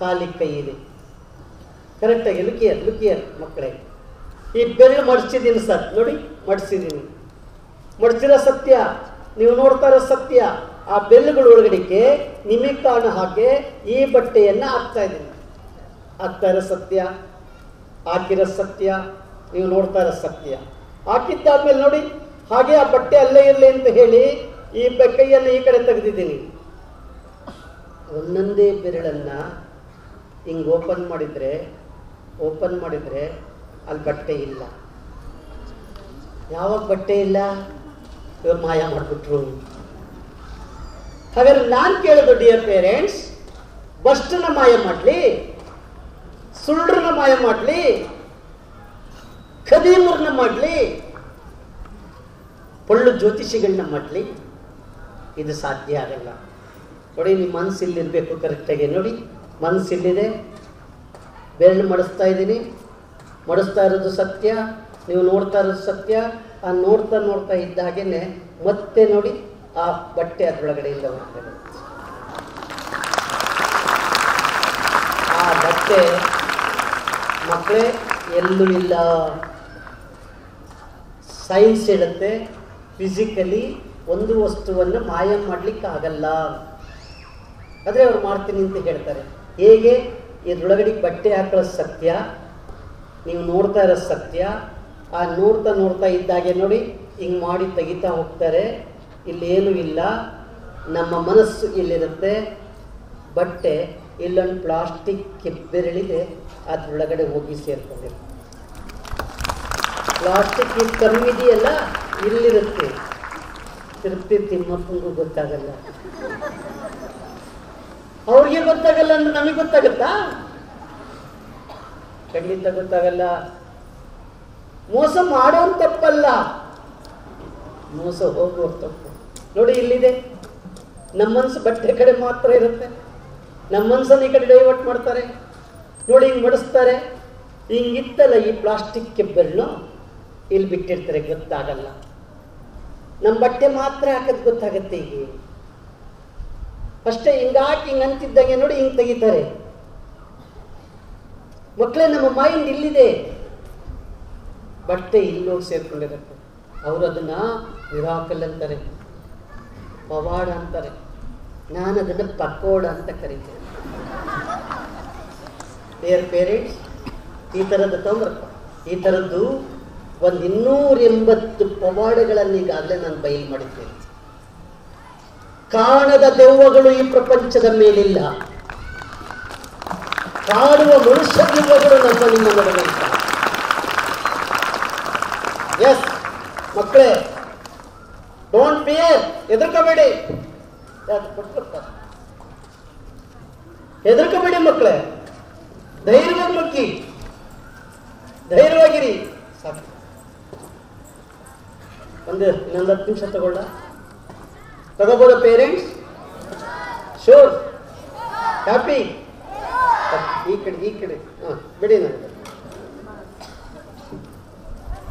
ಕಾಲಿಗೆ ಕೈ ಇದೆ. ಕರೆಕ್ಟಾಗಿ ಲುಕಿಯರ್ ಲುಕಿಯರ್ ಮಕ್ಕಳೇ. ಈ ಬೆರಳು ಮಡಿಸಿದ್ದೀನಿ ಸರ್. ನೋಡಿ ಮಡಿಸಿದ್ದೀನಿ ಮಡಿಸಿರೋ ಸತ್ಯ, ನೀವು ನೋಡ್ತಾ ಇರೋ ಸತ್ಯ, ಆ ಬೆಲ್ಲುಗಳ ಒಳಗಡೆಗೆ ನಿಮಗೆ ಕಾಣೋ ಹಾಗೆ ಈ ಬಟ್ಟೆಯನ್ನು ಹಾಕ್ತಾ ಇದ್ದೀನಿ. ಹಾಕ್ತಾ ಇರೋ ಸತ್ಯ, ಹಾಕಿರೋ ಸತ್ಯ ನೀವು ನೋಡ್ತಾ ಇರೋ ಸತ್ಯ. ಹಾಕಿದ್ದಾದ್ಮೇಲೆ ನೋಡಿ, ಹಾಗೆ ಆ ಬಟ್ಟೆ ಅಲ್ಲೇ ಇರಲಿ ಅಂತ ಹೇಳಿ ಈ ಕೈಯನ್ನು ಈ ಕಡೆ ತೆಗೆದಿದ್ದೀನಿ. ಒಂದೊಂದೇ ಬೆರಳನ್ನು ಹಿಂಗೆ ಓಪನ್ ಮಾಡಿದರೆ ಓಪನ್ ಮಾಡಿದರೆ ಅಲ್ಲಿ ಬಟ್ಟೆ ಇಲ್ಲ. ಯಾವಾಗ ಬಟ್ಟೆ ಇಲ್ಲ? ಇವ್ರು ಮಾಯ ಮಾಡಿಬಿಟ್ರು. ಹಾಗಾದ್ರೆ ನಾನು ಕೇಳೋದು, ಡಿಯರ್ ಪೇರೆಂಟ್ಸ್ ಬಸ್ಟನ್ನ ಮಾಯ ಮಾಡಲಿ ಸುಳ್ಳರನ್ನ ಮಾಯ ಮಾಡ್ಲಿ ಖದೀಮರನ್ನ ಮಾಡಲಿ. ಪೊಳ್ಳು ಜ್ಯೋತಿಷಿಗಳನ್ನ ಮಾಡಲಿ. ಇದು ಸಾಧ್ಯ ಆಗಲ್ಲ. ನೋಡಿ, ನಿಮ್ಮ ಮನಸ್ಸಿಲ್ಲಿರಬೇಕು ಕರೆಕ್ಟಾಗಿ ನೋಡಿ ಮನಸ್ಸಿಲ್ಲಿದೆ ಬೆರಳು ಮಡಿಸ್ತಾ ಇದ್ದೀನಿ. ಮಡಿಸ್ತಾ ಇರೋದು ಸತ್ಯ. ನೀವು ನೋಡ್ತಾ ಇರೋದು ಸತ್ಯ. ಆ ನೋಡ್ತಾ ನೋಡ್ತಾ ಇದ್ದ ಹಾಗೇನೆ ಮತ್ತೆ ನೋಡಿ ಆ ಬಟ್ಟೆ ಅದರೊಳಗಡೆ ಇಲ್ಲ ಬರುತ್ತೆ. ಆ ಬಟ್ಟೆ ಮಕ್ಕಳೇ ಎಲ್ಲೂ ಇಲ್ಲ. ಸೈನ್ಸ್ ಹೇಳುತ್ತೆ ಫಿಸಿಕಲಿ ಒಂದು ವಸ್ತುವನ್ನು ಮಾಯ ಮಾಡಲಿಕ್ಕೆ ಆಗಲ್ಲ ಆದರೆ ಅವ್ರು ಮಾಡ್ತೀನಿ ಅಂತ ಹೇಳ್ತಾರೆ. ಹೇಗೆ? ಇದ್ರೊಳಗಡೆ ಬಟ್ಟೆ ಹಾಕೊಳ್ಳೋ ಸತ್ಯ, ನೀವು ನೋಡ್ತಾ ಇರೋ ಸತ್ಯ. ಆ ನೋಡ್ತಾ ನೋಡ್ತಾ ಇದ್ದಾಗೆ ನೋಡಿ ಹಿಂಗೆ ಮಾಡಿ ತೆಗಿತಾ ಹೋಗ್ತಾರೆ. ಇಲ್ಲೇನೂ ಇಲ್ಲ. ನಮ್ಮ ಮನಸ್ಸು ಇಲ್ಲಿರುತ್ತೆ. ಬಟ್ಟೆ ಇಲ್ಲೊಂದು ಪ್ಲಾಸ್ಟಿಕ್ ಕೆಬ್ಬೆರಳಿದೆ, ಅದರೊಳಗಡೆ ಹೋಗಿ ಸೇರ್ಕೊಂಡಿರುತ್ತೆ ಪ್ಲಾಸ್ಟಿಕ್ ಇದು ಕಮ್ಮಿ ಇದೆಯಲ್ಲ, ಇಲ್ಲಿರುತ್ತೆ. ತಿರುಪ್ತಿ ತಿಮ್ಮಪ್ಪನಿಗೂ ಗೊತ್ತಾಗಲ್ಲ. ಅವ್ರಿಗೆ ಗೊತ್ತಾಗಲ್ಲ ಅಂದ್ರೆ ನಮಗೆ ಗೊತ್ತಾಗತ್ತಾ? ಖಂಡಿತ ಗೊತ್ತಾಗಲ್ಲ. ಮೋಸ ಮಾಡೋರು ತಪ್ಪಲ್ಲ. ಮೋಸ ಹೋಗುವ ತಪ್ಪು. ನೋಡಿ, ಇಲ್ಲಿದೆ. ನಮ್ಮ ಮನಸ್ಸು ಬಟ್ಟೆ ಕಡೆ ಮಾತ್ರ ಇರುತ್ತೆ. ನಮ್ಮ ಮನಸ್ಸನ್ನು ಈ ಕಡೆ ಡೈವರ್ಟ್ ಮಾಡ್ತಾರೆ. ನೋಡಿ, ಹಿಂಗೆ ಮಡಿಸ್ತಾರೆ. ಹಿಂಗಿತ್ತಲ್ಲ ಈ ಪ್ಲಾಸ್ಟಿಕ್ ಕೆಬ್ಬೆರಳು ಇಲ್ಲಿ ಬಿಟ್ಟಿರ್ತಾರೆ ಗೊತ್ತಾಗಲ್ಲ. ನಮ್ಮ ಬಟ್ಟೆ ಮಾತ್ರ ಹಾಕೋದು ಗೊತ್ತಾಗತ್ತೆ ಈಗ ಅಷ್ಟೇ ಹಿಂಗಾಕಿ ಹಿಂಗೆ ಅಂತಿದ್ದಂಗೆ ನೋಡಿ ಹಿಂಗೆ ತೆಗಿತಾರೆ. ಮಕ್ಕಳೇ ನಮ್ಮ ಮೈಂಡ್ ಇಲ್ಲಿದೆ. ಬಟ್ಟೆ ಇಲ್ಲೋಗಿ ಸೇರ್ಕೊಂಡಿರತ್ತೆ. ಅವರು ಅದನ್ನ ವಿರಾಕಲ್ ಅಂತಾರೆ. ಪವಾಡ ಅಂತಾರೆ. ನಾನು ಅದನ್ನು ಪಕೋಡ ಅಂತ ಕರಿತೇನೆ. ದೇರ್ ಪೇರೆಂಟ್ಸ್ ಈ ಥರದ್ದು ತೊಂದ್ರಪ್ಪ. ಈ ಥರದ್ದು ಒಂದು ಇನ್ನೂರ ಎಂಬತ್ತು ಪವಾಡಗಳನ್ನು ಈಗಾಗಲೇ ನಾನು ಬಯಲು ಮಾಡಿದ್ದೇನೆ. ಕಾಣದ ದೆವ್ವಗಳು ಈ ಪ್ರಪಂಚದ ಮೇಲಿಲ್ಲ. ಕಾಡುವ ಮನುಷ್ಯ ದೆವ್ವಗಳು ನಮ್ಮ ನಿಮ್ಮ ನಡುವೆ ಇದ್ದಾವೆ. ಎಸ್ ಮಕ್ಕಳೇ ಡೋಂಟ್ ಫಿಯರ್ ಎದುರ್ಕೋಬೇಡಿ ಹೆದರ್ಕೋಬೇಡಿ ಮಕ್ಕಳೇ. ಧೈರ್ಯವಾಗಿ ಮಕ್ಕಿ ಧೈರ್ಯವಾಗಿರಿ. ಒಂದು ಇನ್ನೊಂದು ಹತ್ತು ನಿಮಿಷ ತಗೊಳ್ಳ. ತಗೋಬೋದ ಪೇರೆಂಟ್ಸ್ ಶೋರ್ ಹ್ಯಾಪಿ ಈ ಕಡೆ ಈ ಕಡೆ. ಹಾಂ, ಬಿಡಿ ನನಗೆ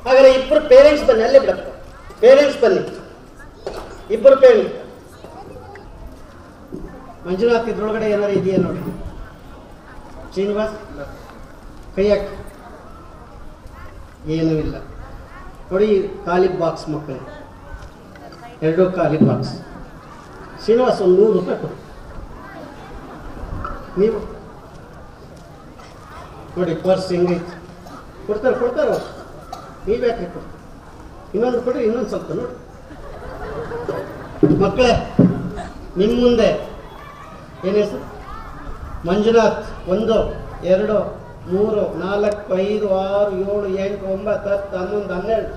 ಹಾಗಾದ್ರೆ ಇಬ್ಬರು ಪೇರೆಂಟ್ಸ್ ಬನ್ನಿ, ಅಲ್ಲೇ ಬಿಡಪ್ಪ. ಪೇರೆಂಟ್ಸ್ ಬನ್ನಿ. ಇಬ್ಬರು ಪೇರೆಂಟ್ಸ್ ಮಂಜುನಾಥ್, ಇದ್ರೊಳಗಡೆ ಏನಾರು ಇದೆಯಾ ನೋಡಿ? ಶ್ರೀನಿವಾಸ್, ಕೈಯಕ್? ಏನೂ ಇಲ್ಲ. ನೋಡಿ ಖಾಲಿ ಬಾಕ್ಸ್ ಮಕ್ಕಳು. ಎರಡು ಖಾಲಿ ಬಾಕ್ಸ್. ಶ್ರೀನಿವಾಸ ಒಂದು ನೂರು ರೂಪಾಯಿ ಕೊಡು. ನೀವು. ನೋಡಿ, ಪರ್ಸ್ ಹೆಂಗೈತೆ? ಕೊಡ್ತಾರೆ ಕೊಡ್ತಾರೆ. ನೀವು ಯಾಕೆ ಕೊಡ್ತಾರೆ? ಇನ್ನೊಂದು ಕೊಡಿ ಇನ್ನೊಂದು ಸ್ವಲ್ಪ ನೋಡಿ. ಮಕ್ಕಳೇ ನಿಮ್ಮ ಮುಂದೆ. ಏನು ಹೆಸರು? ಮಂಜುನಾಥ್, ಒಂದು, ಎರಡು ಮೂರು, ನಾಲ್ಕು, ಐದು, ಆರು, ಏಳು, ಎಂಟು, ಒಂಬತ್ತು, ಹತ್ತು, ಹನ್ನೊಂದು, ಹನ್ನೆರಡು.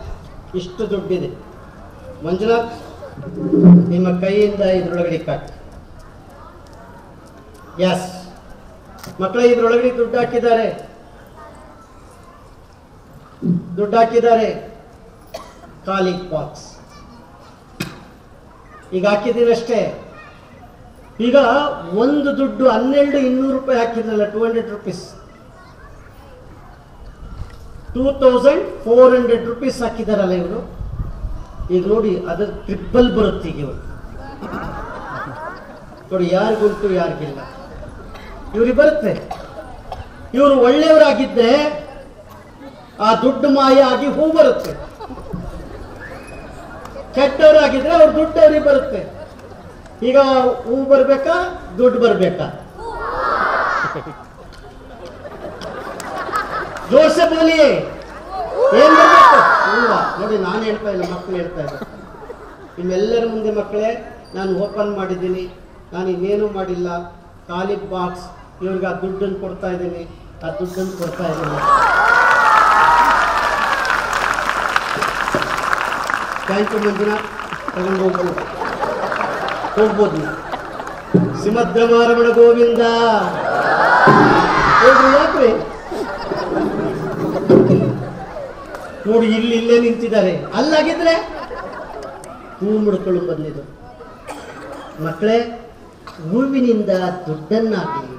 ಇಷ್ಟು ದುಡ್ಡಿದೆ. ಮಂಜುನಾಥ್, ನಿಮ್ಮ ಕೈಯಿಂದ ಇದ್ರೊಳಗಡೆ ಕಟ್ಟಿ ಎಸ್ ಮಕ್ಕಳ, ಇದ್ರೊಳಗಡೆ ದುಡ್ಡು ಹಾಕಿದ್ದಾರೆ. ದುಡ್ಡು ಹಾಕಿದ್ದಾರೆ. ಖಾಲಿ ಬಾಕ್ಸ್ ಈಗ ಹಾಕಿದ್ದೀರಷ್ಟೇ. ಈಗ ಒಂದು ದುಡ್ಡು ಹನ್ನೆರಡು ಇನ್ನೂರು ರೂಪಾಯಿ ಹಾಕಿದ್ರಲ್ಲ two hundred rupees two thousand four hundred rupees ಹಾಕಿದಾರಲ್ಲ ಇವರು? ಈಗ ನೋಡಿ ಅದ್ರ ಟ್ರಿಪ್ಪಲ್ ಬರುತ್ತೆ ಈಗ ಇವರು. ನೋಡಿ, ಯಾರಿಗುಂಟು, ಯಾರಿಗಿಲ್ಲ. ಇವ್ರಿಗೆ ಬರುತ್ತೆ. ಇವರು ಒಳ್ಳೆಯವರಾಗಿದ್ದೆ ಆ ದುಡ್ಡು ಮಾಯ ಆಗಿ ಹೂ ಬರುತ್ತೆ. ಕೆಟ್ಟವರಾಗಿದ್ರೆ ಅವ್ರ ದುಡ್ಡು ಅವ್ರಿಗೆ ಬರುತ್ತೆ. ಈಗ ಹೂ ಬರ್ಬೇಕಾ, ದುಡ್ಡು ಬರ್ಬೇಕಾ? ಬೋಲಿ ಏನ್ ನೋಡಿ, ನಾನು ಹೇಳ್ತಾ ಇಲ್ಲ ಮಕ್ಕಳು ಹೇಳ್ತಾ ಇದ್ದಾರೆ ನಿಮ್ಮೆಲ್ಲರ ಮುಂದೆ ಮಕ್ಕಳೇ, ನಾನು ಓಪನ್ ಮಾಡಿದ್ದೀನಿ. ನಾನು ಇನ್ನೇನು ಮಾಡಿಲ್ಲ. ಖಾಲಿ ಬಾಕ್ಸ್ ಇವ್ರಿಗೆ ಆ ದುಡ್ಡನ್ನು ಕೊಡ್ತಾ ಇದ್ದೀನಿ. ಆ ದುಡ್ಡನ್ನು ಕೊಡ್ತಾ ಇದ್ದೀನಿ. Thank you Manjunath. ತಗೊಂಡು ಹೋಗ್ಬೋದು. ಹೋಗ್ಬೋದು. ನೀವು ಸುಮದ್ರಮಾರಮಣ ಗೋವಿಂದ ಯಾಕ್ರಿ ನೋಡಿ ಇಲ್ಲಿ ಇಲ್ಲೇ ನಿಂತಿದ್ದಾರೆ. ಅಲ್ಲಾಗಿದ್ರೆ ಹೂ ಮುಡ್ಕೊಳ್ಳು ಬಂದಿದ್ದು. ಮಕ್ಕಳೇ, ಹೂವಿನಿಂದ ದುಡ್ಡನ್ನಾಗ್ಲಿ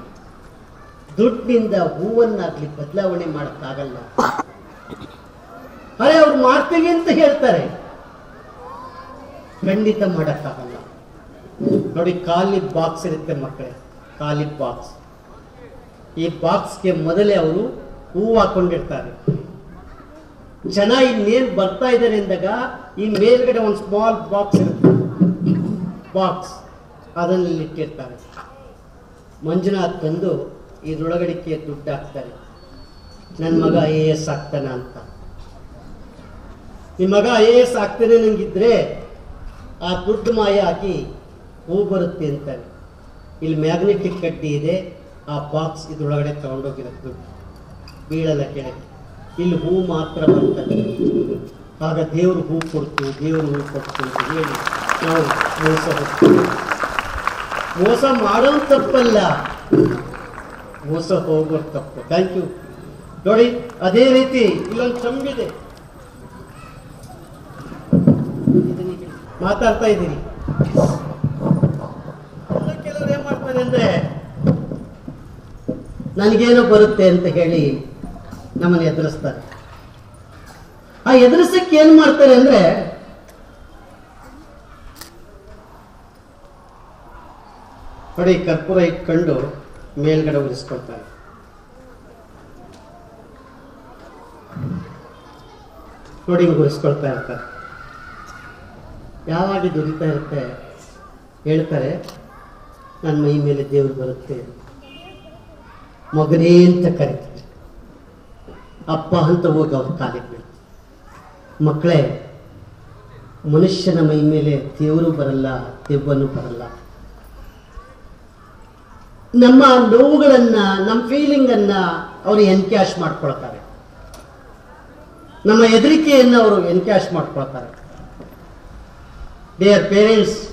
ದುಡ್ಡಿನಿಂದ ಹೂವನ್ನಾಗ್ಲಿ ಬದಲಾವಣೆ ಮಾಡಕ್ಕಾಗಲ್ಲ. ಅರೆ, ಅವ್ರು ಮಾಡ್ತೀವಿ ಅಂತ ಹೇಳ್ತಾರೆ. ಖಂಡಿತ ಮಾಡಕ್ಕಾಗಲ್ಲ. ನೋಡಿ, ಖಾಲಿ ಬಾಕ್ಸ್ ಇರುತ್ತೆ ಮಕ್ಕಳೇ, ಖಾಲಿ ಬಾಕ್ಸ್ ಈ ಬಾಕ್ಸ್ಗೆ ಮೊದಲೇ ಅವರು ಹೂವು ಹಾಕೊಂಡಿರ್ತಾರೆ. ಜನ ಇನ್ನೇನ್ ಬರ್ತಾ ಇದ್ದಾರೆ ಅಂದಾಗ ಈ ಮೇಲ್ಗಡೆ ಒಂದು ಸ್ಮಾಲ್ ಬಾಕ್ಸ್ ಇರುತ್ತೆ. ಬಾಕ್ಸ್ ಅದನ್ನು ಇಲ್ಲಿ ಇಟ್ಟಿರ್ತಾರೆ. ಮಂಜುನಾಥ್ ತಂದು ಇದ್ರೊಳಗಡಿಕೆ ದುಡ್ಡು ಹಾಕ್ತಾರೆ. ನನ್ನ ಮಗ ಐ ಎ ಎಸ್ ಆಗ್ತಾನ ಅಂತ. ನಿಮ್ಮ ಮಗ ಐ ಎ ಎಸ್ ಆಗ್ತಾನೆ ನಂಗಿದ್ರೆ ಆ ದುಡ್ಡು ಮಾಯ ಹಾಕಿ ಹೂ ಬರುತ್ತೆ ಅಂತಾರೆ. ಇಲ್ಲಿ ಮ್ಯಾಗ್ನೆಟಿಕ್ ಕಡ್ಡಿ ಇದೆ. ಆ ಬಾಕ್ಸ್ ಇದ್ರೊಳಗಡೆ ತಗೊಂಡೋಗಿರುತ್ತೆ ದುಡ್ಡು. ಬೀಳಲ್ಲ ಕೆಳಗೆ. ಇಲ್ಲಿ ಹೂ ಮಾತ್ರ ಬರ್ತದೆ. ಆಗ ದೇವರು ಹೂ ಕೊಡ್ತು, ದೇವರು ಹೂ ಕೊಡ್ತು ಅಂತ ಹೇಳಿ ನಾವು ಮೋಸ ಹೋಗ್ತೀವಿ. ಮೋಸ ಮಾಡೋದು ತಪ್ಪಲ್ಲ. ಮೋಸ ಹೋಗೋದು ತಪ್ಪು. ಥ್ಯಾಂಕ್ ಯು ನೋಡಿ, ಅದೇ ರೀತಿ ಇಲ್ಲೊಂದು ಚಂಬಿದೆ. ಮಾತಾಡ್ತಾ ಇದ್ದೀನಿ. ಕೆಲವರು ಏನ್ ಮಾಡ್ತಾರೆ ಅಂದ್ರೆ, ನನಗೇನೋ ಬರುತ್ತೆ ಅಂತ ಹೇಳಿ ನಮ್ಮನ್ನು ಎದುರಿಸ್ತಾರೆ. ಆ ಎದುರಿಸಕ್ಕೆ ಏನ್ ಮಾಡ್ತಾರೆ ಅಂದ್ರೆ, ನೋಡಿ, ಕರ್ಪೂರ ಇಟ್ಕೊಂಡು ಮೇಲ್ಗಡೆ ಉರಿಸ್ಕೊಳ್ತಾರೆ. ನೋಡಿ ಉರಿಸ್ಕೊಳ್ತಾ ಇರ್ತಾರೆ. ಯಾವಾಗ ದುರಿತಾ ಇರುತ್ತೆ, ಹೇಳ್ತಾರೆ, ನನ್ನ ಮೈ ಮೇಲೆ ದೇವ್ರು ಬರುತ್ತೆ. ಮಗನೇ ಅಂತ ಕರೀತಾರೆ. ಅಪ್ಪ ಅಂತ ಹೋಗಿ ಅವ್ರ ಕಾಲಿಗೆ ಮಕ್ಕಳೇ, ಮನುಷ್ಯನ ಮೈ ಮೇಲೆ ದೇವರು ಬರಲ್ಲ, ದೆವ್ವನು ಬರಲ್ಲ. ನಮ್ಮ ನೋವುಗಳನ್ನ, ನಮ್ಮ ಫೀಲಿಂಗ್ ಅನ್ನ ಅವರು ಎನ್ಕ್ಯಾಶ್ ಮಾಡ್ಕೊಳ್ತಾರೆ. ನಮ್ಮ ಹೆದರಿಕೆಯನ್ನು ಅವರು ಎನ್ಕ್ಯಾಶ್ ಮಾಡ್ಕೊಳ್ತಾರೆ. ದೇರ್ ಪೇರೆಂಟ್ಸ್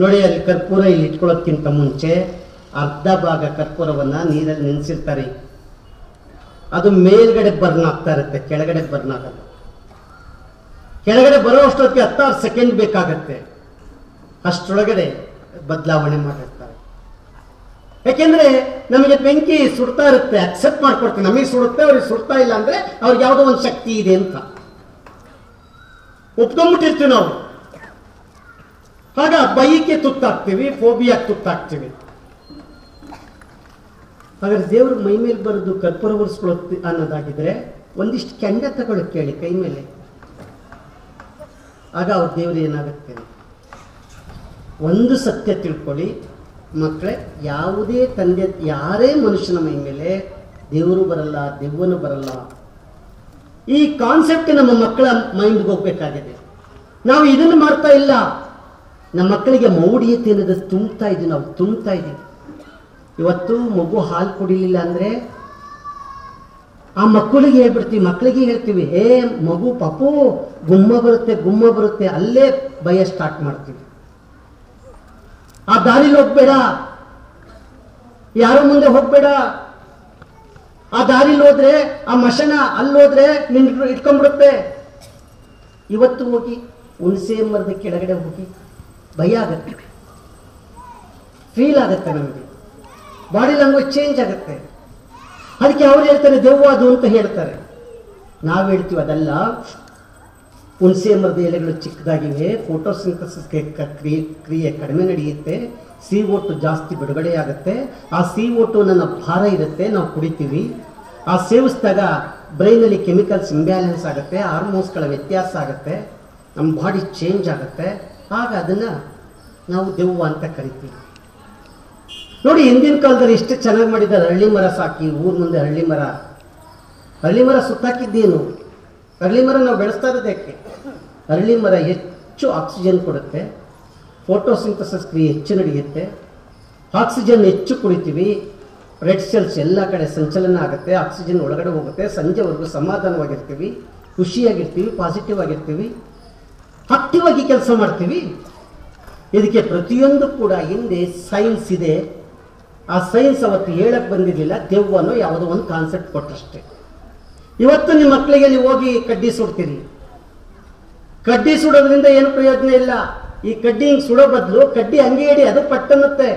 ನೋಡಿ ಅಲ್ಲಿ ಕರ್ಪೂರ ಇಲ್ಲಿ ಇಟ್ಕೊಳ್ಳೋದಕ್ಕಿಂತ ಮುಂಚೆ ಅರ್ಧ ಭಾಗ ಕರ್ಪೂರವನ್ನ ನೀರಲ್ಲಿ ನೆನೆಸಿರ್ತಾರೆ. ಅದು ಮೇಲ್ಗಡೆ ಬರ್ನ್ ಆಗ್ತಾ ಇರುತ್ತೆ ಕೆಳಗಡೆ ಬರ್ನ್ ಆಗಲ್ಲ ಕೆಳಗಡೆ ಬರೋ ಅಷ್ಟೊತ್ತಿಗೆ ಹತ್ತಾರು ಸೆಕೆಂಡ್ ಬೇಕಾಗತ್ತೆ. ಅಷ್ಟರೊಳಗಡೆ ಬದಲಾವಣೆ ಮಾಡಿರ್ತಾರೆ. ಯಾಕೆಂದ್ರೆ ನಮಗೆ ಬೆಂಕಿ ಸುಡ್ತಾ ಇರುತ್ತೆ ಅಕ್ಸೆಪ್ಟ್ ಮಾಡ್ಕೊಡ್ತೀವಿ ನಮಗೆ ಸುಡುತ್ತೆ, ಅವ್ರಿಗೆ ಸುಡ್ತಾ ಇಲ್ಲ ಅಂದ್ರೆ ಅವ್ರಿಗೆ ಯಾವುದೋ ಒಂದು ಶಕ್ತಿ ಇದೆ ಅಂತ. ಒಪ್ಕೊಂಡ್ಬಿಟ್ಟಿರ್ತೀವಿ ನಾವು. ಆಗ ಬೈಕೆ ತುತ್ತಾಕ್ತೀವಿ ಫೋಬಿಯಾಗಿ ತುತ್ತಾಕ್ತೀವಿ ಹಾಗಾದ್ರೆ ದೇವ್ರ ಮೈ ಮೇಲೆ ಬರೆದು ಕರ್ಪೂರ ಒರೆಸ್ಕೊಳ್ಳೋದು ಅನ್ನೋದಾಗಿದ್ರೆ ಒಂದಿಷ್ಟು ಕೆಂಡ ತಗೊಳ್ಳಿ ಕೇಳಿ ಕೈ ಮೇಲೆ. ಆಗ ಅವ್ರ ದೇವ್ರು ಏನಾಗುತ್ತೆ? ಒಂದು ಸತ್ಯ ತಿಳ್ಕೊಳ್ಳಿ. ಮಕ್ಕಳೇ ಯಾವುದೇ ತಂದೆ, ಯಾರೇ ಮನುಷ್ಯನ ಮೈ ಮೇಲೆ ದೇವರು ಬರಲ್ಲ, ದೆವ್ವನು ಬರಲ್ಲ. ಈ ಕಾನ್ಸೆಪ್ಟ್ ನಮ್ಮ ಮಕ್ಕಳ ಮೈಂಡ್ಗೆ ಹೋಗ್ಬೇಕಾಗಿದೆ. ನಾವು ಇದನ್ನು ಮಾಡ್ತಾ ಇಲ್ಲ. ನಮ್ಮ ಮಕ್ಕಳಿಗೆ ಮೌಢ್ಯತೆ ಅನ್ನೋದು ತುಂಬ್ತಾ ಇದ್ದೀವಿ ನಾವು ತುಂಬ್ತಾ ಇದ್ದೀವಿ. ಇವತ್ತು ಮಗು ಹಾಲು ಕುಡಿಲಿಲ್ಲ ಅಂದರೆ ಆ ಮಕ್ಕಳಿಗೆ ಹೇಳ್ಬಿಡ್ತೀವಿ, ಮಕ್ಕಳಿಗೆ ಹೇಳ್ತೀವಿ, ಹೇ ಮಗು ಪಾಪು, ಗುಮ್ಮ ಬರುತ್ತೆ ಗುಮ್ಮ ಬರುತ್ತೆ, ಅಲ್ಲೇ ಭಯ ಸ್ಟಾರ್ಟ್ ಮಾಡ್ತೀವಿ. ಆ ದಾರಿಲಿ ಹೋಗ್ಬೇಡ, ಯಾರೋ ಮುಂದೆ ಹೋಗ್ಬೇಡ. ಆ ದಾರಿಲಿ ಹೋದ್ರೆ, ಆ ಮಶನ ಅಲ್ಲೋದ್ರೆ ನಿನ್ ಇಟ್ಕೊಂಡ್ಬಿಡುತ್ತೆ. ಇವತ್ತು ಹೋಗಿ, ಹುಣಸೆ ಮರದ ಕೆಳಗಡೆ ಹೋಗಿ ಭಯ ಆಗತ್ತೆ. ಫೀಲ್ ಆಗತ್ತೆ ನಮಗೆ. ಬಾಡಿ ಲ್ಯಾಂಗ್ವೇಜ್ ಚೇಂಜ್ ಆಗುತ್ತೆ. ಅದಕ್ಕೆ ಅವ್ರು ಹೇಳ್ತಾರೆ, ದೆವ್ವ ಅದು ಅಂತ ಹೇಳ್ತಾರೆ. ನಾವು ಹೇಳ್ತೀವಿ, ಅದಲ್ಲ. ಹುಣಸೆ ಮರದ ಎಲೆಗಳು ಚಿಕ್ಕದಾಗಿವೆ. ಫೋಟೋಸಿಂಥಸಿಸ್ ಕ್ರಿಯೆ ಕ್ರಿಯೆ ಕಡಿಮೆ ನಡೆಯುತ್ತೆ. ಸಿ ಓಟು ಜಾಸ್ತಿ ಬಿಡುಗಡೆ ಆಗುತ್ತೆ. ಆ ಸಿ ಓಟು ನನ್ನ ಭಾರ ಇರುತ್ತೆ, ನಾವು ಕುಡಿತೀವಿ. ಆ ಸೇವಿಸಿದಾಗ ಬ್ರೈನಲ್ಲಿ ಕೆಮಿಕಲ್ಸ್ ಇಂಬ್ಯಾಲೆನ್ಸ್ ಆಗುತ್ತೆ ಹಾರ್ಮೋನ್ಸ್ಗಳ ವ್ಯತ್ಯಾಸ ಆಗುತ್ತೆ ನಮ್ಮ ಬಾಡಿ ಚೇಂಜ್ ಆಗುತ್ತೆ. ಆಗ ಅದನ್ನು ನಾವು ದೆವ್ವ ಅಂತ ಕರಿತೀವಿ. ನೋಡಿ, ಹಿಂದಿನ ಕಾಲದಲ್ಲಿ ಇಷ್ಟು ಚೆನ್ನಾಗಿ ಮಾಡಿದ್ದಾರೆ. ಹಳ್ಳಿ ಮರ ಸಾಕಿ, ಊರ್ ಮುಂದೆ ಹಳ್ಳಿ ಮರ. ಹಳ್ಳಿ ಮರ ಸುತ್ತಾಕಿದ್ದೇನು? ಹಳ್ಳಿ ಮರ ನಾವು ಬೆಳೆಸ್ತಾ ಇರೋದಕ್ಕೆ ಹಳ್ಳಿ ಮರ ಹೆಚ್ಚು ಆಕ್ಸಿಜನ್ ಕೊಡುತ್ತೆ. ಫೋಟೋಸಿಂಥಸಿಸ್ ಕ್ರಿಯೆ ಹೆಚ್ಚು ನಡೆಯುತ್ತೆ. ಆಕ್ಸಿಜನ್ ಹೆಚ್ಚು ಕುಡಿತೀವಿ. ರೆಡ್ ಸೆಲ್ಸ್ ಎಲ್ಲ ಕಡೆ ಸಂಚಲನ ಆಗುತ್ತೆ, ಆಕ್ಸಿಜನ್ ಒಳಗಡೆ ಹೋಗುತ್ತೆ. ಸಂಜೆವರೆಗೂ ಸಮಾಧಾನವಾಗಿರ್ತೀವಿ, ಖುಷಿಯಾಗಿರ್ತೀವಿ ಪಾಸಿಟಿವ್ ಆಗಿರ್ತೀವಿ. ಆಕ್ಟಿವ್ ಆಗಿ ಕೆಲಸ ಮಾಡ್ತೀವಿ. ಇದಕ್ಕೆ ಪ್ರತಿಯೊಂದು ಕೂಡ ಹಿಂದೆ ಸೈನ್ಸ್ ಇದೆ. ಆ ಸೈನ್ಸ್ ಅವತ್ತು ಹೇಳಕ್ ಬಂದಿರಲಿಲ್ಲ ಅನ್ನೋ ಯಾವುದೋ ಒಂದು ಕಾನ್ಸೆಪ್ಟ್ ಕೊಟ್ಟಷ್ಟೇ ಇವತ್ತು ನಿಮ್ಮ ಮಕ್ಕಳಿಗೆ ನೀವು ಹೋಗಿ ಕಡ್ಡಿ ಸುಡ್ತೀರಿ. ಕಡ್ಡಿ ಸುಡೋದ್ರಿಂದ ಏನು ಪ್ರಯೋಜನ ಇಲ್ಲ. ಈ ಕಡ್ಡಿ ಹಿಂಗೆ ಸುಡೋ ಬದಲು ಕಡ್ಡಿ ಹಂಗೆ ಹೇಳಿ ಅದು ಪಟ್ಟನ್ನುತ್ತೆ.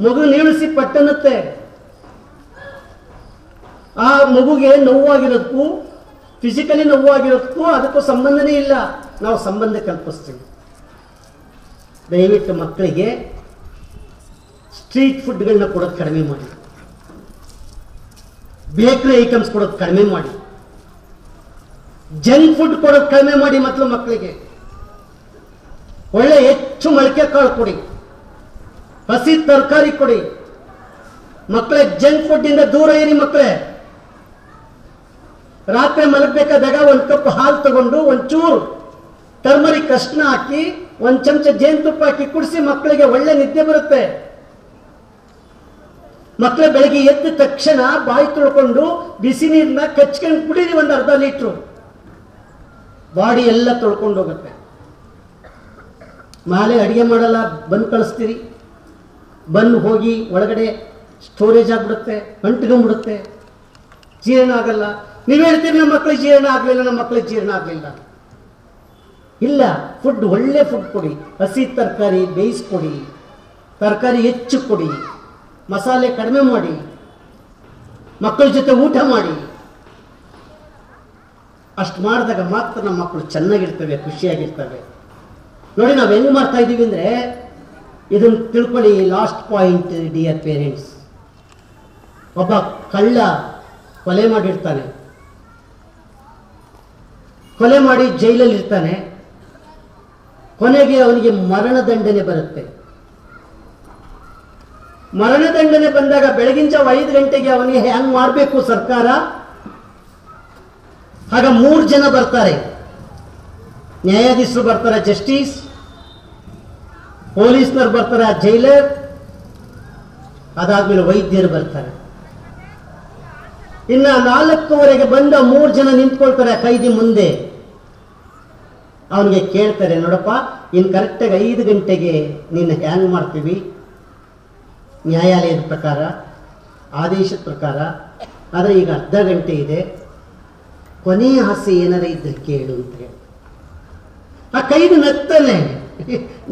ಮಗು ನೀಳಿಸಿ ಪಟ್ಟನ್ನುತ್ತೆ. ಆ ಮಗುಗೆ ನೋವಾಗಿರೋದಕ್ಕೂ ಫಿಸಿಕಲಿ ನೋವಾಗಿರೋದಕ್ಕೂ ಅದಕ್ಕೂ ಸಂಬಂಧನೇ ಇಲ್ಲ. ನಾವು ಸಂಬಂಧ ಕಲ್ಪಿಸ್ತೀವಿ. ದಯವಿಟ್ಟು ಮಕ್ಕಳಿಗೆ ಸ್ಟ್ರೀಟ್ ಫುಡ್ಗಳನ್ನ ಕೊಡೋದು ಕಡಿಮೆ ಮಾಡಿ. ಬೇಕರಿ ಐಟಮ್ಸ್ ಕೊಡೋದು ಕಡಿಮೆ ಮಾಡಿ. ಜಂಕ್ ಫುಡ್ ಕೊಡೋದು ಕಡಿಮೆ ಮಾಡಿ ಮತ್ತು ಮಕ್ಕಳಿಗೆ ಒಳ್ಳೆ ಹೆಚ್ಚು ಮೊಳಕೆ ಕಾಳು ಕೊಡಿ. ಹಸಿ ತರಕಾರಿ ಕೊಡಿ. ಮಕ್ಕಳೇ ಜಂಕ್ ಫುಡ್ ಇಂದ ದೂರ ಇರಿ ಮಕ್ಕಳೇ ರಾತ್ರಿ ಮಲಗಬೇಕಾದಾಗ ಒಂದು ಕಪ್ ಹಾಲು ತಗೊಂಡು ಒಂಚೂರು ಟರ್ಮರಿಕ್ ಅರ್ಶಿನ ಹಾಕಿ, ಒಂದು ಚಮಚ ಜೇನುತುಪ್ಪ ಹಾಕಿ ಕುಡಿಸಿ ಮಕ್ಕಳಿಗೆ ಒಳ್ಳೆ ನಿದ್ದೆ ಬರುತ್ತೆ. ಮಕ್ಕಳು ಬೆಳಗ್ಗೆ ಎದ್ದ ತಕ್ಷಣ ಬಾಯಿ ತೊಳ್ಕೊಂಡು ಬಿಸಿ ನೀರನ್ನ ಕಚ್ಕೊಂಡು ಕುಡೀರಿ ಒಂದು ಅರ್ಧ ಲೀಟ್ರು. ಬಾಡಿ ಎಲ್ಲ ತೊಳ್ಕೊಂಡು ಹೋಗುತ್ತೆ. ಮಾಲೆ ಅಡಿಗೆ ಮಾಡಲ್ಲ, ಬಂದು ಕಳಿಸ್ತೀರಿ. ಬಂದು ಹೋಗಿ ಒಳಗಡೆ ಸ್ಟೋರೇಜ್ ಆಗ್ಬಿಡುತ್ತೆ, ಅಂಟ್ಕೊಂಡ್ಬಿಡುತ್ತೆ. ಜೀರ್ಣ ಆಗಲ್ಲ. ನೀವು ಹೇಳ್ತೀರಿ ನಮ್ಮ ಮಕ್ಕಳಿಗೆ ಜೀರ್ಣ ಆಗಲಿಲ್ಲ ನಮ್ಮ ಮಕ್ಕಳಿಗೆ ಜೀರ್ಣ ಆಗಲಿಲ್ಲ. ಇಲ್ಲ ಫುಡ್ ಒಳ್ಳೆ ಫುಡ್ ಕೊಡಿ. ಹಸಿ ತರಕಾರಿ ಬೇಯಿಸ್ಕೊಡಿ. ತರಕಾರಿ ಹೆಚ್ಚು ಕೊಡಿ. ಮಸಾಲೆ ಕಡಿಮೆ ಮಾಡಿ, ಮಕ್ಕಳ ಜೊತೆ ಊಟ ಮಾಡಿ. ಅಷ್ಟು ಮಾಡಿದಾಗ ಮಾತ್ರ ನಮ್ಮ ಮಕ್ಕಳು ಚೆನ್ನಾಗಿರ್ತವೆ, ಖುಷಿಯಾಗಿರ್ತವೆ. ನೋಡಿ ನಾವು ಹೆಂಗ್ ಮಾಡ್ತಾ ಇದ್ದೀವಿ ಅಂದ್ರೆ ಇದನ್ನು ತಿಳ್ಕೊಳ್ಳಿ ಲಾಸ್ಟ್ ಪಾಯಿಂಟ್ ಡಿಯರ್ ಪೇರೆಂಟ್ಸ್ ಒಬ್ಬ ಕಳ್ಳ ಕೊಲೆ ಮಾಡಿರ್ತಾನೆ. ಕೊಲೆ ಮಾಡಿ ಜೈಲಲ್ಲಿ ಇರ್ತಾನೆ ಕೊನೆಗೆ ಅವನಿಗೆ ಮರಣದಂಡನೆ ಬರುತ್ತೆ. ಮರಣದಂಡನೆ ಬಂದಾಗ ಬೆಳಗಿನ ಜಾವ ಐದು ಗಂಟೆಗೆ ಅವನಿಗೆ ಹ್ಯಾಂಗ್ ಮಾಡಬೇಕು ಸರ್ಕಾರ? ಆಗ ಮೂರು ಜನ ಬರ್ತಾರೆ. ನ್ಯಾಯಾಧೀಶರು ಬರ್ತಾರೆ, ಜಸ್ಟಿಸ್. ಪೊಲೀಸ್ನವ್ರು ಬರ್ತಾರೆ, ಜೈಲರ್. ಅದಾದ್ಮೇಲೆ ವೈದ್ಯರು ಬರ್ತಾರೆ. ಇನ್ನ ನಾಲ್ಕೂವರೆಗೆ ಬಂದ ಮೂರು ಜನ ನಿಂತ್ಕೊಳ್ತಾರೆ ಕೈದಿ ಮುಂದೆ. ಅವನಿಗೆ ಕೇಳ್ತಾರೆ, ನೋಡಪ್ಪ ಇನ್ನು ಕರೆಕ್ಟಾಗಿ ಐದು ಗಂಟೆಗೆ ನಿನ್ನ ಹ್ಯಾಂಗ್ ಮಾಡ್ತೀವಿ? ನ್ಯಾಯಾಲಯದ ಪ್ರಕಾರ, ಆದೇಶದ ಪ್ರಕಾರ, ಆದರೆ ಈಗ ಅರ್ಧ ಗಂಟೆ ಇದೆ. ಕೊನೆಯ ಆಸೆ ಏನಾರ ಇದ್ದರೆ ಕೇಳು ಅಂತ ಹೇಳಿ. ಆ ಕೈದು ನಗ್ತಾನೆ.